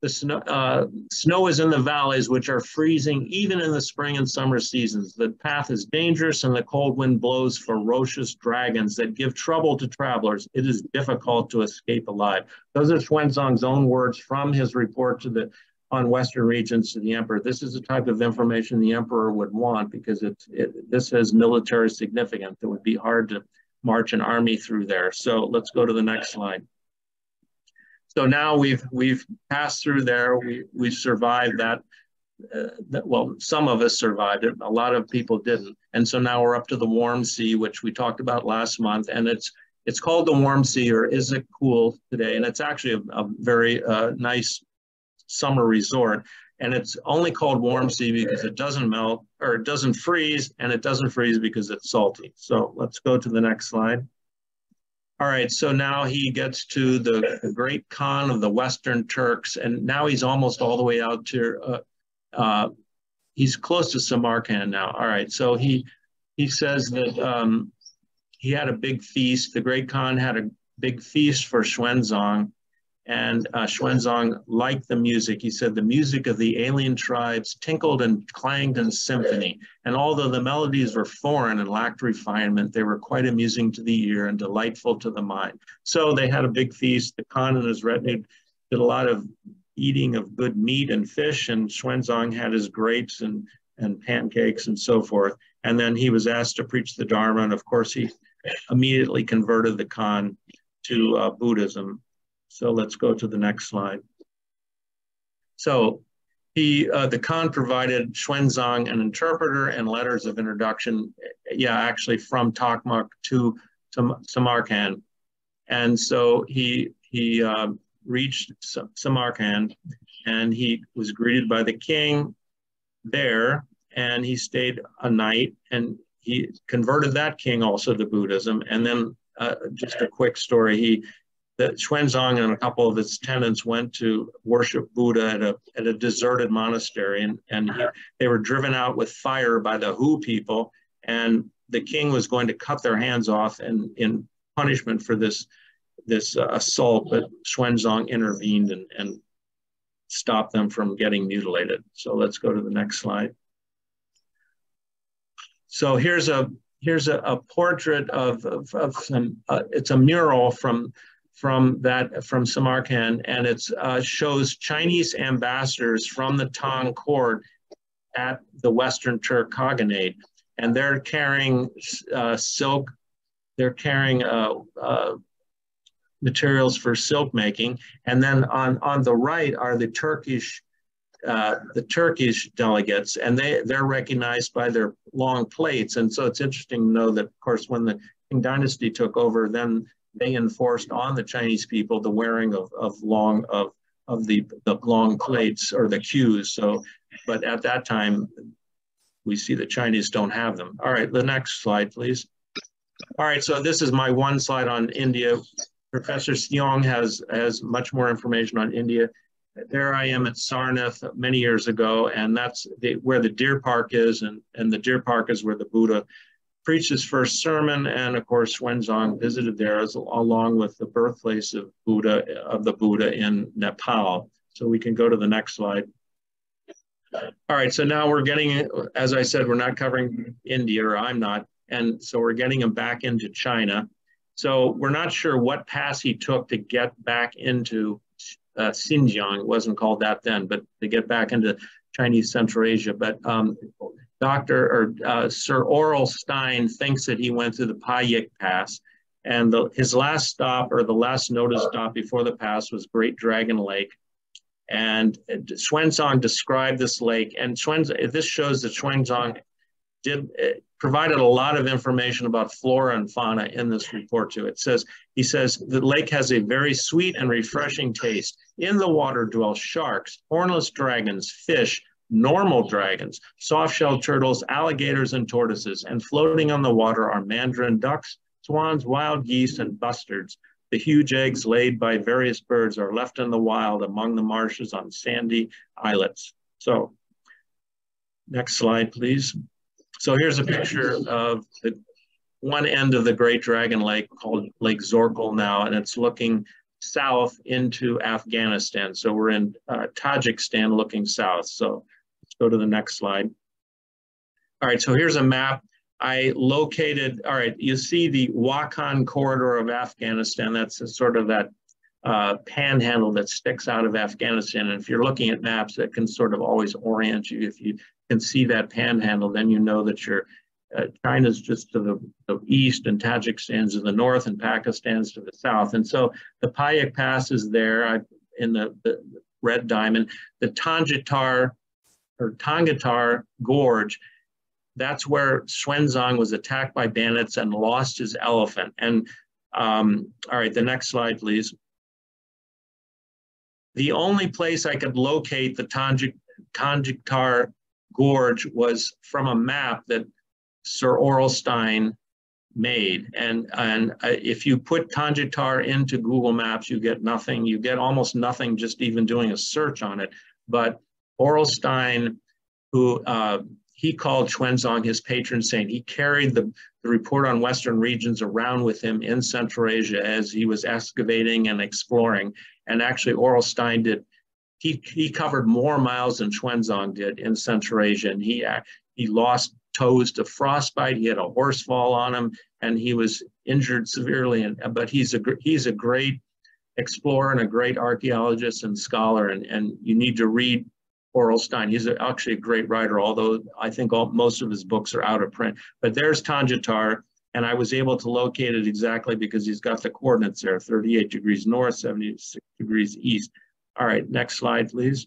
the snow, uh, snow is in the valleys, which are freezing even in the spring and summer seasons. The path is dangerous and the cold wind blows ferocious dragons that give trouble to travelers. It is difficult to escape alive. Those are Xuanzang's own words from his report to the on Western regions to the emperor. This is the type of information the emperor would want because it's, it, this has military significance. It would be hard to march an army through there. So let's go to the next slide. So now we've we've passed through there. We we survived that, uh, that. Well, some of us survived it. A lot of people didn't. And so now we're up to the warm sea, which we talked about last month, and it's it's called the warm sea or is it cool today, and it's actually a, a very uh, nice summer resort. And it's only called warm sea because it doesn't melt or it doesn't freeze, and it doesn't freeze because it's salty. So let's go to the next slide. All right, so now he gets to the, great Khan of the Western Turks, and now he's almost all the way out to, uh, uh, he's close to Samarkand now. All right, so he he says that um, he had a big feast. The great Khan had a big feast for Xuanzang, and uh, Xuanzang liked the music. He said the music of the alien tribes tinkled and clanged in symphony. And although the melodies were foreign and lacked refinement, they were quite amusing to the ear and delightful to the mind. So they had a big feast. The Khan and his retinue did a lot of eating of good meat and fish, and Xuanzang had his grapes and, and pancakes and so forth. And then he was asked to preach the Dharma, and of course he immediately converted the Khan to uh, Buddhism so let's go to the next slide. So he, uh, the Khan provided Xuanzang an interpreter and letters of introduction, yeah, actually from Tokmak to, to Samarkand. And so he, he uh, reached Samarkand and he was greeted by the king there and he stayed a night and he converted that king also to Buddhism. And then uh, just a quick story, he that Xuanzang and a couple of his tenants went to worship Buddha at a, at a deserted monastery, and, and he, they were driven out with fire by the Hu people, and the king was going to cut their hands off in, in punishment for this, this uh, assault, but Xuanzang intervened and, and stopped them from getting mutilated. So let's go to the next slide. So here's a here's a, a portrait of, of, of some, uh, it's a mural from from that from Samarkand, and it uh, shows Chinese ambassadors from the Tang court at the Western Turk Khaganate, and they're carrying uh, silk, they're carrying uh, uh, materials for silk making, and then on on the right are the Turkish. Uh, the Turkish delegates, and they, they're recognized by their long plates. And so it's interesting to know that, of course, when the Qing dynasty took over, then they enforced on the Chinese people the wearing of, of long of of the, the long plates or the queues. So, but at that time, we see the Chinese don't have them. All right, the next slide, please. All right, so this is my one slide on India. Professor Xiong has, has much more information on India. There I am at Sarnath many years ago, and that's the, where the deer park is, and, and the deer park is where the Buddha preached his first sermon, and of course, Xuanzang visited there as, along with the birthplace of Buddha of the Buddha in Nepal. So we can go to the next slide. All right, so now we're getting, as I said, we're not covering India, or I'm not, and so we're getting him back into China. So we're not sure what pass he took to get back into uh, Xinjiang. It wasn't called that then, but to get back into Chinese Central Asia. But um, Dr. or uh, Sir Aurel Stein thinks that he went through the Payik Pass. And the, his last stop or the last notice stop before the pass was Great Dragon Lake. And Xuanzang described this lake, and Xuanzang, this shows that Xuanzang did uh, provided a lot of information about flora and fauna in this report too. It says, he says, the lake has a very sweet and refreshing taste. In the water dwell sharks, hornless dragons, fish, normal dragons, soft-shelled turtles, alligators, and tortoises. And floating on the water are mandarin ducks, swans, wild geese, and bustards. The huge eggs laid by various birds are left in the wild among the marshes on sandy islets. So next slide, please. So here's a picture of the one end of the Great Dragon Lake called Lake Zorkhal now, and it's looking south into Afghanistan. So we're in uh, Tajikistan looking south. So go to the next slide. All right, so here's a map I located, all right, you see the Wakhan corridor of Afghanistan. That's sort of that uh, panhandle that sticks out of Afghanistan. And if you're looking at maps, that can sort of always orient you. If you can see that panhandle, then you know that you're uh, China's just to the, the, east and Tajikistan's to the north and Pakistan's to the south. And so the Payik Pass is there I, in the, the red diamond. The Tanjitar or Tangatar Gorge that's where Xuanzang was attacked by bandits and lost his elephant. And um, all right, the next slide, please. The only place I could locate the Tanjik, Gorge was from a map that Sir Aurel Stein made. And, and uh, if you put Tanjitar into Google Maps, you get nothing. You get almost nothing just even doing a search on it. But Aurel Stein, who uh, he called Xuanzang his patron saint. He carried the, the report on Western regions around with him in Central Asia as he was excavating and exploring. And actually, Aurel Stein did, he, he covered more miles than Xuanzang did in Central Asia. And he, he lost toes to frostbite. He had a horse fall on him and he was injured severely. And, but he's a, he's a great explorer and a great archaeologist and scholar. And, and you need to read Aurel Stein. He's actually a great writer, although I think all, most of his books are out of print. But there's Tanjitar, and I was able to locate it exactly because he's got the coordinates there, 38 degrees north, 76 degrees east. All right, next slide, please.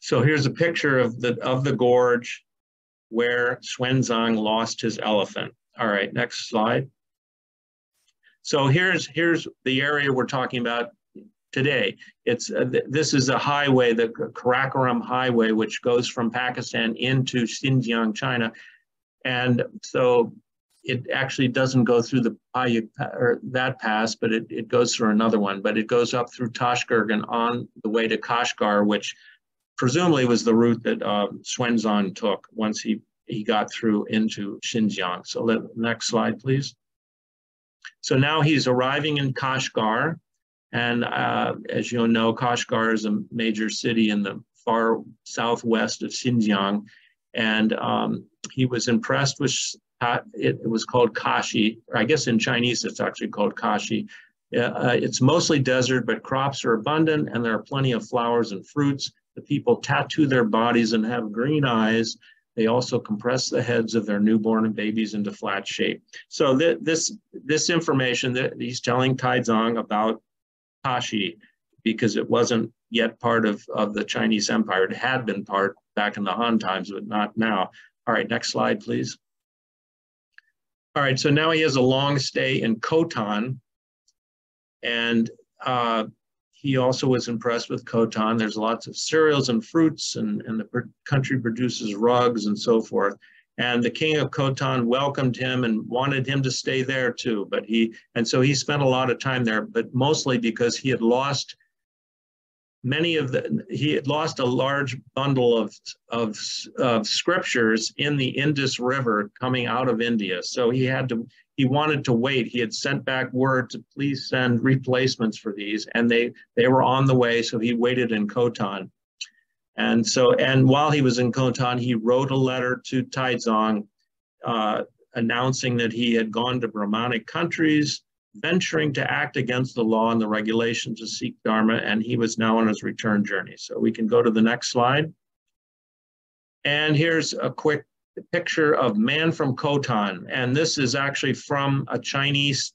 So here's a picture of the, of the gorge where Xuanzang lost his elephant. All right, next slide. So here's, here's the area we're talking about today. It's uh, th this is a highway, the Karakoram Highway, which goes from Pakistan into Xinjiang, China. And so it actually doesn't go through the or that pass, but it, it goes through another one. But it goes up through Tashkurgan on the way to Kashgar, which presumably was the route that um, Xuanzang took once he, he got through into Xinjiang. So let, next slide, please. So now he's arriving in Kashgar, and uh, as you know, Kashgar is a major city in the far southwest of Xinjiang. And um, he was impressed with, uh, it, it, was called Kashi, I guess in Chinese it's actually called Kashi. Uh, it's mostly desert, but crops are abundant and there are plenty of flowers and fruits. The people tattoo their bodies and have green eyes. They also compress the heads of their newborn babies into flat shape. So th this, this information that he's telling Taizong about Kashi because it wasn't yet part of, of the Chinese Empire. It had been part back in the Han times, but not now. All right, next slide, please. All right, so now he has a long stay in Khotan, and uh, he also was impressed with Khotan. There's lots of cereals and fruits, and, and the country produces rugs and so forth. And the king of Khotan welcomed him and wanted him to stay there too. But he, and so he spent a lot of time there, but mostly because he had lost many of the, he had lost a large bundle of, of, of scriptures in the Indus River coming out of India. So he had to, he wanted to wait. He had sent back word to please send replacements for these, and they, they were on the way. So he waited in Khotan. And so, and while he was in Khotan, he wrote a letter to Taizong uh, announcing that he had gone to Brahmanic countries, venturing to act against the law and the regulations of Sikh Dharma, and he was now on his return journey. So we can go to the next slide. And here's a quick picture of Man from Khotan. And this is actually from a Chinese,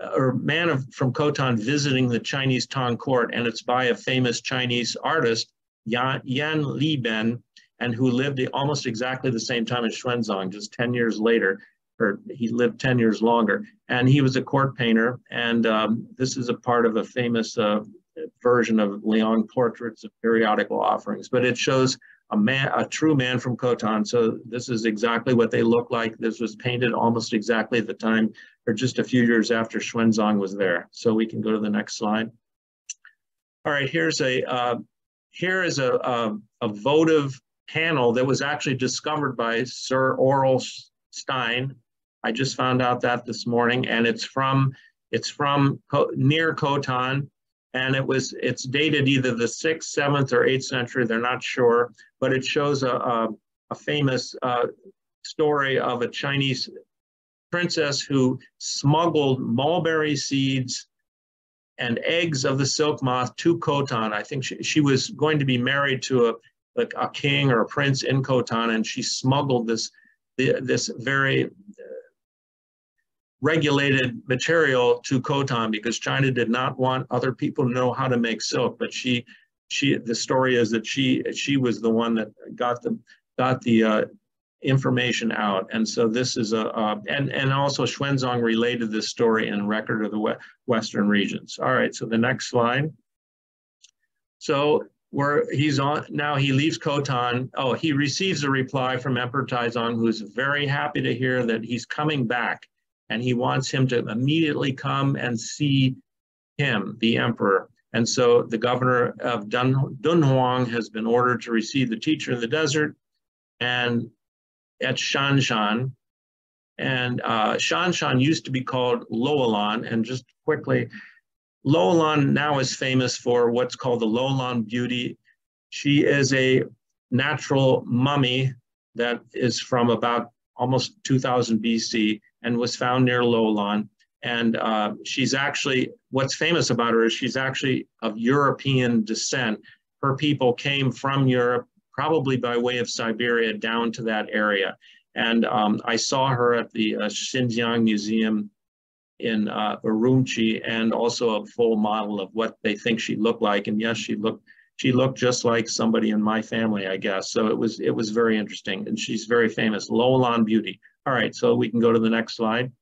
uh, or man of, from Khotan visiting the Chinese Tang court. And it's by a famous Chinese artist, Yan, Yan Liben, and who lived almost exactly the same time as Xuanzang, just 10 years later, or he lived 10 years longer. And he was a court painter. And um, this is a part of a famous uh, version of Liang portraits of periodical offerings. But it shows a man, a true man from Khotan. So this is exactly what they look like. This was painted almost exactly the time, or just a few years after Xuanzang was there. So we can go to the next slide. All right, here's a, uh, here is a, a, a votive panel that was actually discovered by Sir Aurel Stein. I just found out that this morning, and it's from it's from near Khotan, and it was it's dated either the sixth, seventh, or eighth century. They're not sure, but it shows a a, a famous uh, story of a Chinese princess who smuggled mulberry seeds and eggs of the silk moth to Khotan. I think she, she was going to be married to a like a king or a prince in Khotan, and she smuggled this this very uh, regulated material to Khotan because China did not want other people to know how to make silk. But she, she, the story is that she she was the one that got the got the uh, information out. And so this is a uh, and and also Xuanzang related this story in Record of the Western Regions. All right, so the next slide. So where he's on now he leaves Khotan. Oh, he receives a reply from Emperor Taizong, who's very happy to hear that he's coming back, and he wants him to immediately come and see him, the emperor. And so the governor of Dun, Dunhuang has been ordered to receive the teacher in the desert, and at Shanshan. And uh, Shanshan used to be called Loulan, and just quickly, Loulan now is famous for what's called the Loulan Beauty. She is a natural mummy that is from about almost 2000 BC and was found near Loulan. And uh, she's actually, what's famous about her is she's actually of European descent. Her people came from Europe, probably by way of Siberia, down to that area. And um, I saw her at the uh, Xinjiang Museum in uh, Urumqi and also a full model of what they think she looked like. And yes, she looked she looked just like somebody in my family, I guess. So it was it was very interesting, and she's very famous, Loulan Beauty. All right, so we can go to the next slide.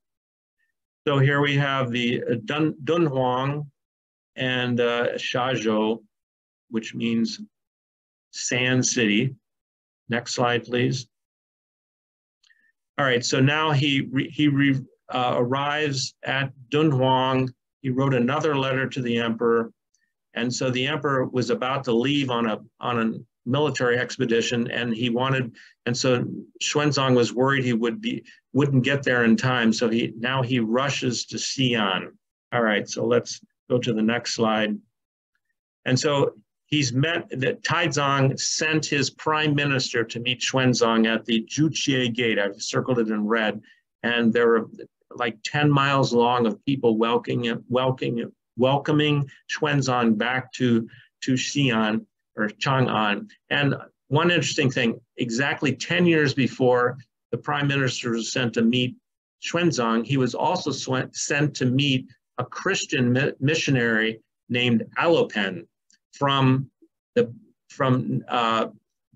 So here we have the uh, Dun Dunhuang and uh, which means Sand City. Next slide, please. All right, so now he he re, uh, arrives at Dunhuang. He wrote another letter to the emperor. And so the emperor was about to leave on a, on a military expedition and he wanted, and so Xuanzang was worried he would be, wouldn't get there in time. So he, now he rushes to Xi'an. All right, so let's go to the next slide. And so he's met that Taizong sent his prime minister to meet Xuanzang at the Zhuque gate. I've circled it in red. And there were like 10 miles long of people welcoming, welcoming, welcoming Xuanzang back to, to Xi'an or Chang'an. And one interesting thing, exactly 10 years before the prime minister was sent to meet Xuanzang, he was also sent to meet a Christian mi missionary named Alopen from the from uh,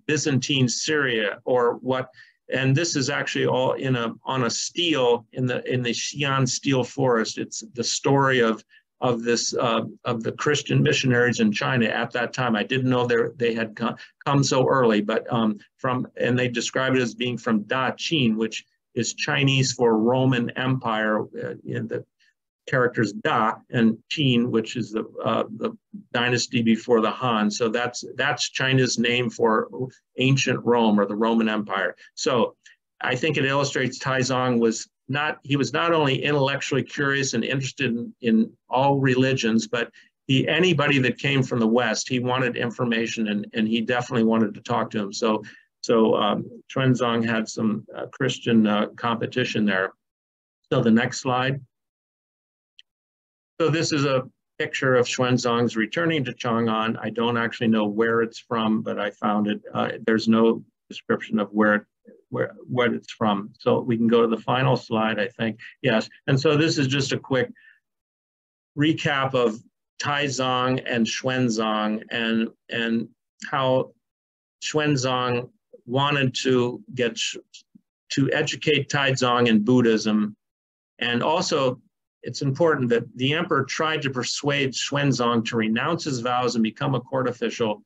Byzantine Syria, or what and this is actually all in a on a steel in the in the Xi'an stele forest. It's the story of of this uh, of the Christian missionaries in China at that time. I didn't know they they had come, come so early, but um, from and they describe it as being from Da Qin, which is Chinese for Roman Empire uh, in the characters Da and Qin, which is the uh, the dynasty before the Han. So that's that's China's name for ancient Rome or the Roman Empire. So I think it illustrates Taizong was not he was not only intellectually curious and interested in, in all religions, but he anybody that came from the West, he wanted information and, and he definitely wanted to talk to him. So So um, had some uh, Christian uh, competition there. So the next slide. So this is a picture of Xuanzang's returning to Chang'an. I don't actually know where it's from, but I found it. Uh, there's no description of where where what it's from. So we can go to the final slide, I think. Yes. And so this is just a quick recap of Taizong and Xuanzang and and how Xuanzang wanted to get to educate Taizong in Buddhism and also it's important that the emperor tried to persuade Xuanzang to renounce his vows and become a court official.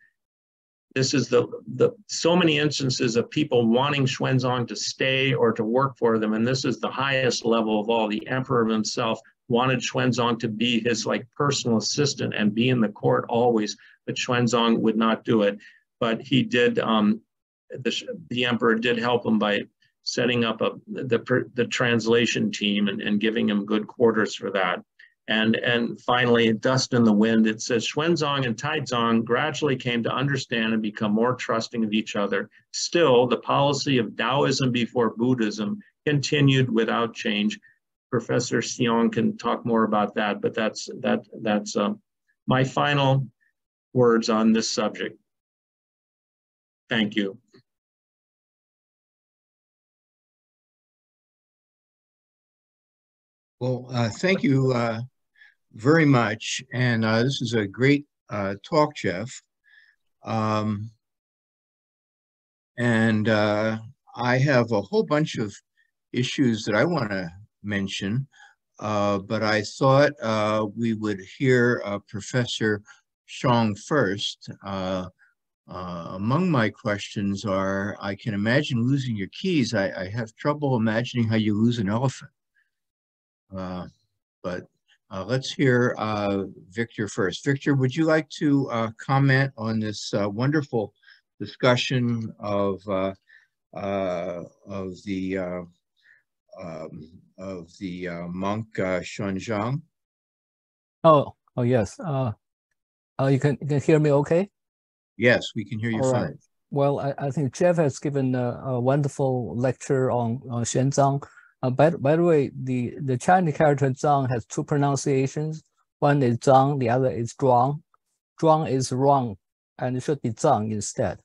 This is the, the so many instances of people wanting Xuanzang to stay or to work for them, and this is the highest level of all. The emperor himself wanted Xuanzang to be his like personal assistant and be in the court always, but Xuanzang would not do it. But he did. Um, the, the emperor did help him by setting up a, the, the translation team and, and giving him good quarters for that. And, and finally, Dust in the Wind, it says Xuanzang and Taizong gradually came to understand and become more trusting of each other. Still, the policy of Taoism before Buddhism continued without change. Professor Xiong can talk more about that, but that's, that, that's uh, my final words on this subject. Thank you. Well, uh, thank you uh, very much. And uh, this is a great uh, talk, Jeff. Um, and uh, I have a whole bunch of issues that I want to mention, uh, but I thought we would hear Professor Xiong first. among my questions are, I can imagine losing your keys. I, I have trouble imagining how you lose an elephant. Uh, but uh, let's hear uh, Victor first. Victor, would you like to uh, comment on this uh, wonderful discussion of uh, of the um, of the monk Xuanzang? Oh, oh yes. Uh, you can you can hear me okay? Yes, we can hear you All fine. Right. Well, I, I think Jeff has given a, a wonderful lecture on, on Xuanzang. Uh, by, by the way, the, the Chinese character Zhang has two pronunciations. One is Zhang, the other is Zhuang. Zhuang is wrong, and it should be Zhang instead.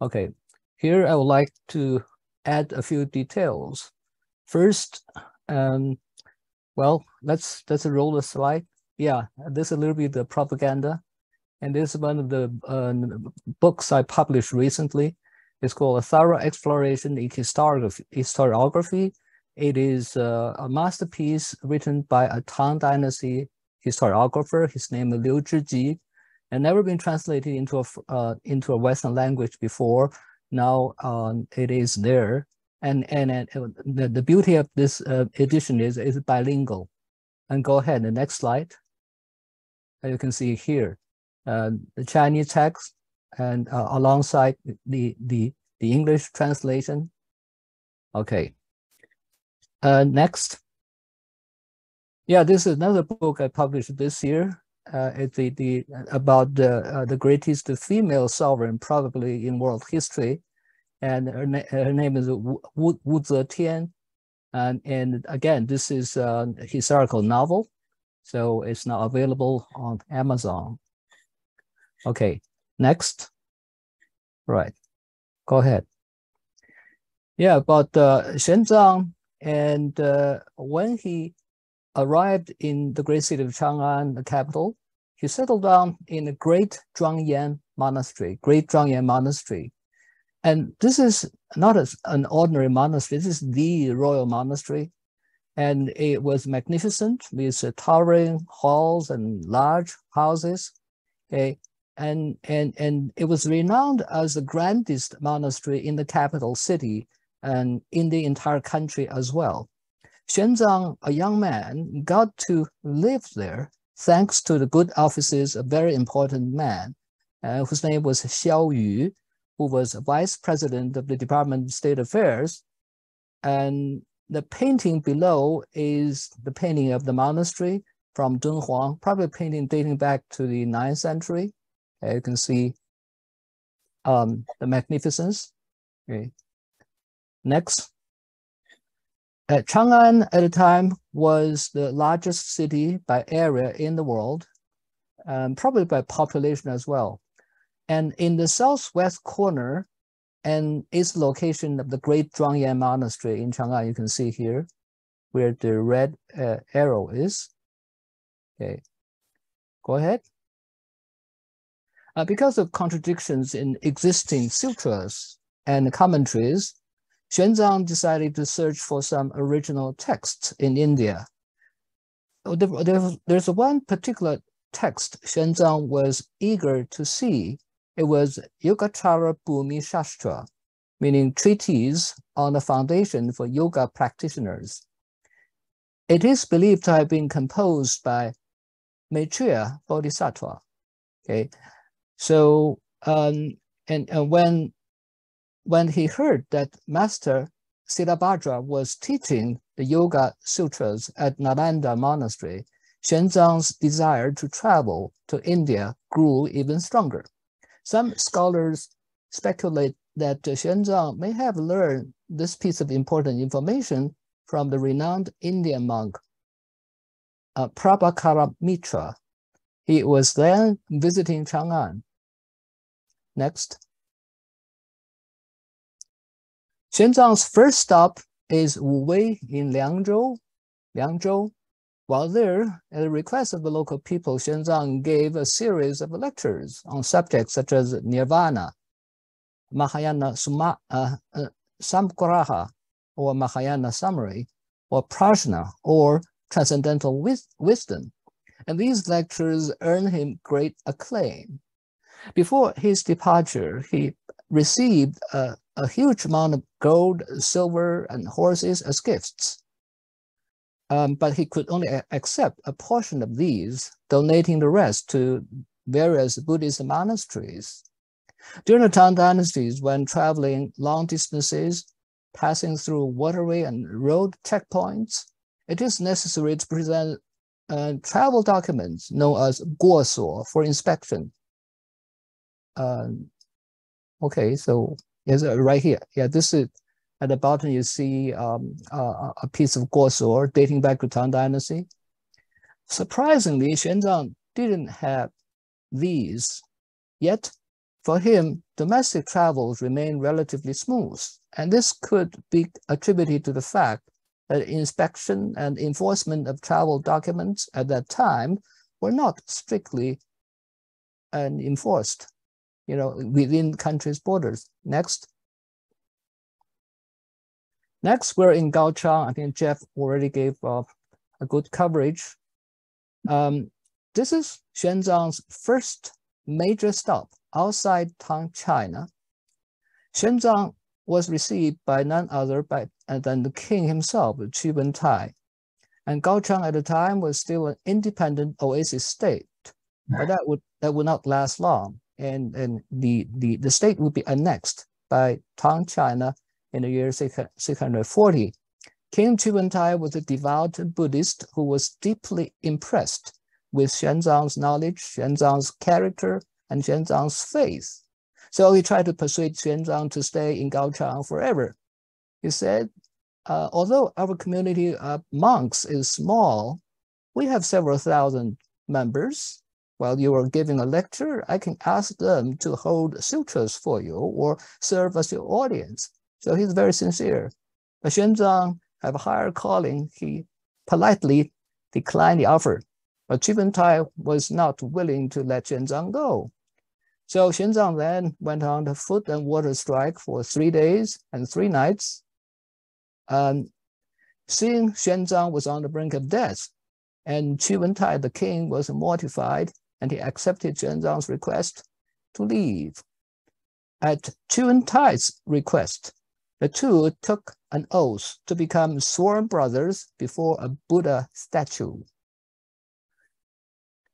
Okay, here I would like to add a few details. First, um, well, let's let's roll the slide. Yeah, this is a little bit the propaganda, and this is one of the uh, books I published recently. It's called A Thorough Exploration in Historiography it is uh, a masterpiece written by a Tang Dynasty historiographer. His name is Liu Zhiji, and never been translated into a uh, into a Western language before. Now um, it is there, and and, and the, the beauty of this uh, edition is is bilingual. And go ahead, the next slide. As you can see here, uh, the Chinese text and uh, alongside the the the English translation. Okay, uh, next. Yeah, this is another book I published this year. Uh, it's the, the about the uh, the greatest female sovereign probably in world history, and her, na her name is Wu, Wu, Zetian, and again this is a historical novel, so it's now available on Amazon. Okay, next. Right, go ahead. Yeah, about uh, Xuanzang and uh, when he arrived in the great city of Chang'an, the capital, he settled down in the great Zhuangyan monastery, great Zhuangyan monastery. And this is not a, an ordinary monastery, this is the royal monastery. And it was magnificent with uh, towering halls and large houses. Okay. And, and, and it was renowned as the grandest monastery in the capital city and in the entire country as well. Xuanzang, a young man, got to live there thanks to the good offices of a very important man uh, whose name was Xiao Yu, who was vice president of the Department of State Affairs. And the painting below is the painting of the monastery from Dunhuang, probably painting dating back to the 9th century. Uh, you can see um, the magnificence. Okay. Next. Chang'an at the time was the largest city by area in the world, um, probably by population as well. And in the southwest corner and its location of the Great Zhuangyan Monastery in Chang'an, you can see here where the red uh, arrow is. Okay, go ahead. Uh, because of contradictions in existing sutras and commentaries, Xuanzang decided to search for some original texts in India. Oh, there's one particular text Xuanzang was eager to see. It was Yogacara Bhumi Shastra, meaning treatise on the foundation for yoga practitioners. It is believed to have been composed by Maitreya Bodhisattva. Okay, so um, and, and when when he heard that Master Shilabhadra was teaching the Yoga Sutras at Nalanda Monastery, Xuanzang's desire to travel to India grew even stronger. Some scholars speculate that Xuanzang may have learned this piece of important information from the renowned Indian monk uh, Prabhakara Mitra. He was then visiting Chang'an. Next. Xuanzang's first stop is Wu Wei in Liangzhou. Liangzhou. While there, at the request of the local people, Xuanzang gave a series of lectures on subjects such as Nirvana, Mahayana Suma, uh, uh, or Mahayana summary, or prajna, or transcendental wis wisdom. And these lectures earned him great acclaim. Before his departure, he received a, a huge amount of gold, silver, and horses as gifts. Um, but he could only accept a portion of these, donating the rest to various Buddhist monasteries. During the Tang dynasties, when traveling long distances, passing through waterway and road checkpoints, it is necessary to present uh, travel documents known as guosuo for inspection. Um, okay, so is right here. Yeah, this is at the bottom. You see um, uh, a piece of guosuo dating back to Tang Dynasty. Surprisingly, Xuanzang didn't have these, yet for him, domestic travels remained relatively smooth, and this could be attributed to the fact that inspection and enforcement of travel documents at that time were not strictly and enforced, you know, within countries' borders. Next. Next, we're in Gaochang. I think Jeff already gave uh, a good coverage. Um, this is Xuanzang's first major stop outside Tang China. Xuanzang was received by none other by, than the king himself, Qu Wentai. And Gaochang at the time was still an independent oasis state, but that would that would not last long, and and the the, the state would be annexed by Tang China in the year 640. King Qu Wentai was a devout Buddhist who was deeply impressed with Xuanzang's knowledge, Xuanzang's character, and Xuanzang's faith. So he tried to persuade Xuanzang to stay in Gaochang forever. He said, uh, although our community of monks is small, we have several thousand members. While you are giving a lecture, I can ask them to hold sutras for you or serve as your audience. So he's very sincere. But Xuanzang have a higher calling. He politely declined the offer. But Qu Wentai was not willing to let Xuanzang go. So Xuanzang then went on the foot and water strike for three days and three nights. Um, seeing Xuanzang was on the brink of death, and Qu Wentai, the king, was mortified, and he accepted Xuanzang's request to leave. At Qu Tai's request, the two took an oath to become sworn brothers before a Buddha statue.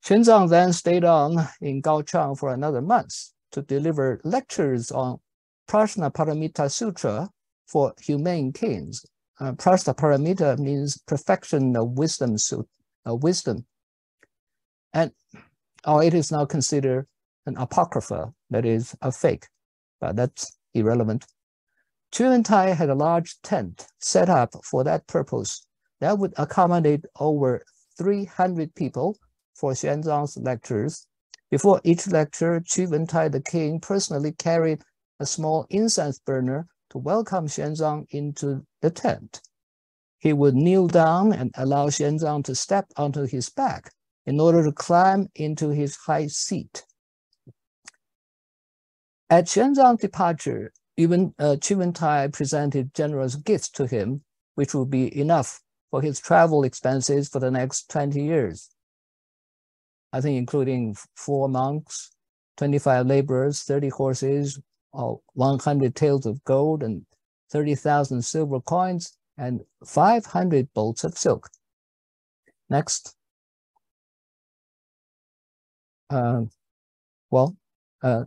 Xuanzang then stayed on in Gaochang for another month to deliver lectures on Prajna Paramita Sutra for humane kings. Uh, Prajna Paramita means perfection of wisdom, uh, wisdom. And oh, it is now considered an apocrypha, that is a fake, but that's irrelevant. Qu had a large tent set up for that purpose that would accommodate over 300 people for Xuanzang's lectures. Before each lecture, Qu Wentai the king personally carried a small incense burner to welcome Xuanzang into the tent. He would kneel down and allow Xuanzang to step onto his back in order to climb into his high seat. At Xuanzang's departure, even uh, Wentai presented generous gifts to him, which would be enough for his travel expenses for the next 20 years. I think including four monks, 25 laborers, 30 horses, uh, 100 taels of gold and 30,000 silver coins and 500 bolts of silk. Next. Uh, well, uh,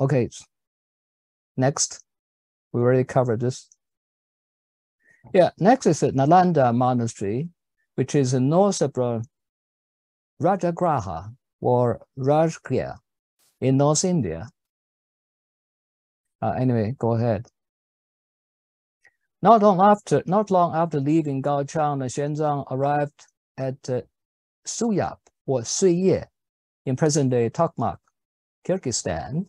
okay, next. We already covered this. Yeah, next is the Nalanda Monastery, which is in north of Rajagraha or Rajgir in North India. Uh, anyway, go ahead. Not long after, not long after leaving Gaochang, Xuanzang arrived at uh, Suyab or Suiye in present-day Tokmak, Kyrgyzstan,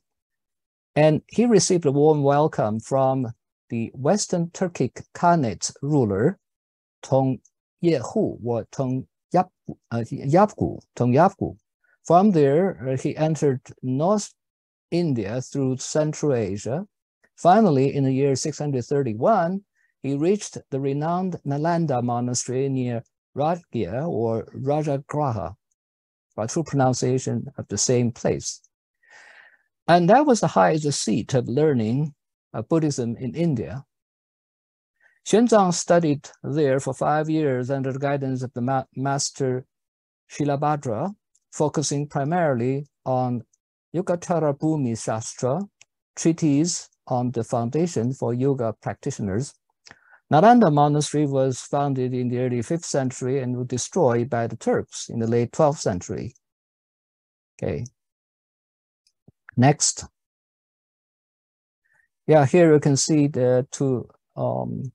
and he received a warm welcome from the Western Turkic Khanate ruler, Tong Yehu or Tong Yap, uh, Yapgu, Tong Yapgu. From there, uh, he entered North India through Central Asia. Finally, in the year 631, he reached the renowned Nalanda monastery near Rajgir or Rajagraha, a true pronunciation of the same place. And that was the highest seat of learning of Buddhism in India. Xuanzang studied there for five years under the guidance of the ma master Shilabhadra, focusing primarily on Yogacara Bhumi Shastra, treatise on the foundation for yoga practitioners, Nalanda Monastery was founded in the early 5th century and was destroyed by the Turks in the late 12th century. Okay. Next. Yeah, here you can see the two, um,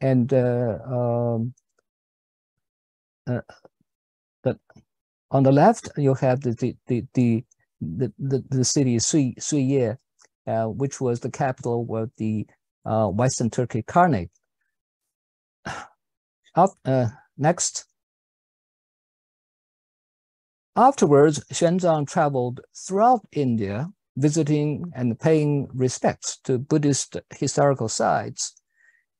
and uh, um, uh, the, on the left, you have the, the, the, the, the, the, the city Sui, Suiye, uh, which was the capital of the uh, Western Turkey Khanate. Uh, next. Afterwards, Xuanzang traveled throughout India, visiting and paying respects to Buddhist historical sites.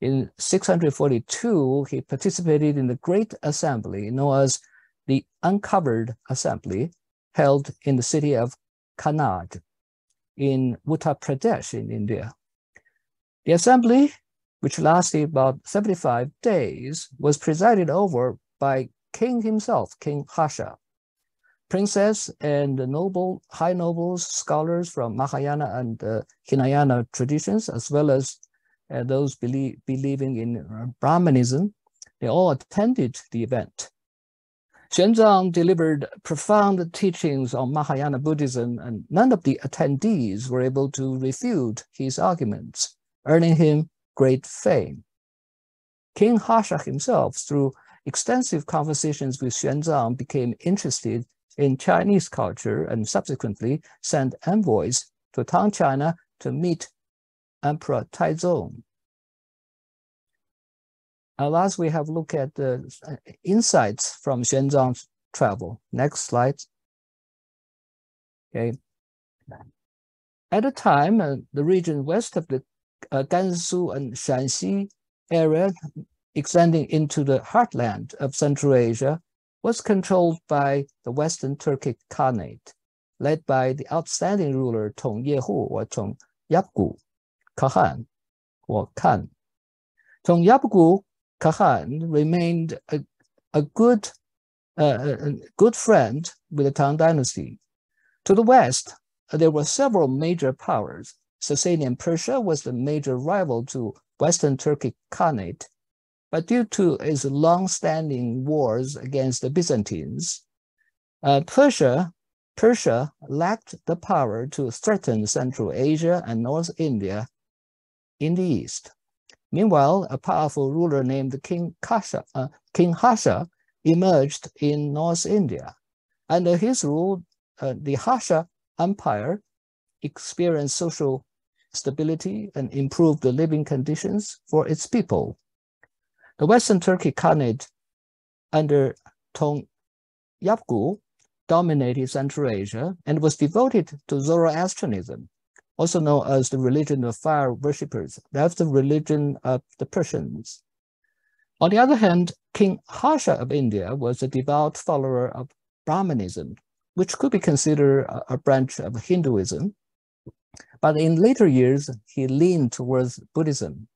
In 642, he participated in the Great Assembly, known as the Uncovered Assembly, held in the city of Kanad in Uttar Pradesh in India. The assembly, which lasted about 75 days, was presided over by king himself, King Harsha. Princess and noble, high nobles, scholars from Mahayana and uh, Hinayana traditions, as well as uh, those believe, believing in uh, Brahmanism, they all attended the event. Xuanzang delivered profound teachings on Mahayana Buddhism, and none of the attendees were able to refute his arguments earning him great fame. King Harsha himself, through extensive conversations with Xuanzang, became interested in Chinese culture and subsequently sent envoys to Tang China to meet Emperor Taizong. Last we have looked at the insights from Xuanzang's travel. Next slide. Okay. At the time, uh, the region west of the uh, Gansu and Shanxi area extending into the heartland of Central Asia was controlled by the Western Turkic Khanate, led by the outstanding ruler Tong Yehu or Tong Yapgu Khan or Khan. Tong Yapgu Khan remained a, a good uh, a good friend with the Tang dynasty. To the west, there were several major powers, Sasanian Persia was the major rival to Western Turkic Khanate, but due to its long-standing wars against the Byzantines, uh, Persia Persia lacked the power to threaten Central Asia and North India in the east. Meanwhile, a powerful ruler named King, Kasha, uh, King Harsha emerged in North India. Under his rule, uh, the Harsha Empire experienced social stability and improve the living conditions for its people. The Western Turkey Khanate under Tong Yapgu dominated Central Asia and was devoted to Zoroastrianism, also known as the religion of fire worshippers. That's the religion of the Persians. On the other hand, King Harsha of India was a devout follower of Brahmanism, which could be considered a, a branch of Hinduism. But in later years, he leaned towards Buddhism.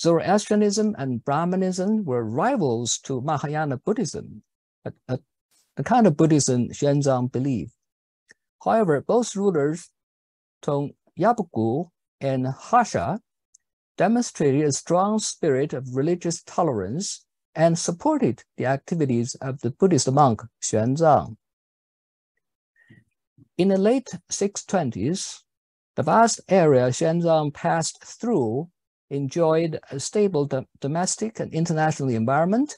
Zoroastrianism and Brahmanism were rivals to Mahayana Buddhism, a, a, a kind of Buddhism Xuanzang believed. However, both rulers, Tong Yapgu and Harsha, demonstrated a strong spirit of religious tolerance and supported the activities of the Buddhist monk Xuanzang. In the late 620s, the vast area Xuanzang passed through enjoyed a stable do domestic and international environment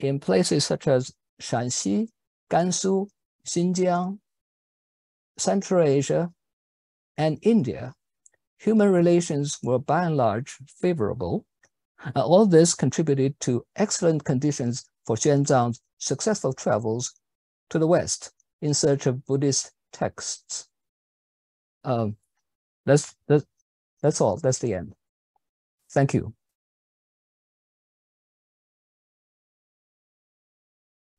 in places such as Shanxi, Gansu, Xinjiang, Central Asia, and India. Human relations were by and large favorable. Uh, all this contributed to excellent conditions for Xuanzang's successful travels to the West in search of Buddhist texts. Um, that's, that's, that's all, that's the end. Thank you.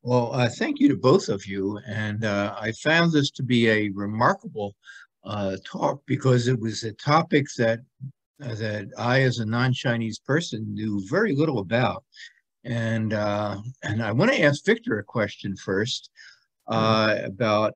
Well, uh, thank you to both of you. And uh, I found this to be a remarkable uh, talk because it was a topic that uh, that I, as a non-Chinese person, knew very little about. And uh, and I want to ask Victor a question first uh, about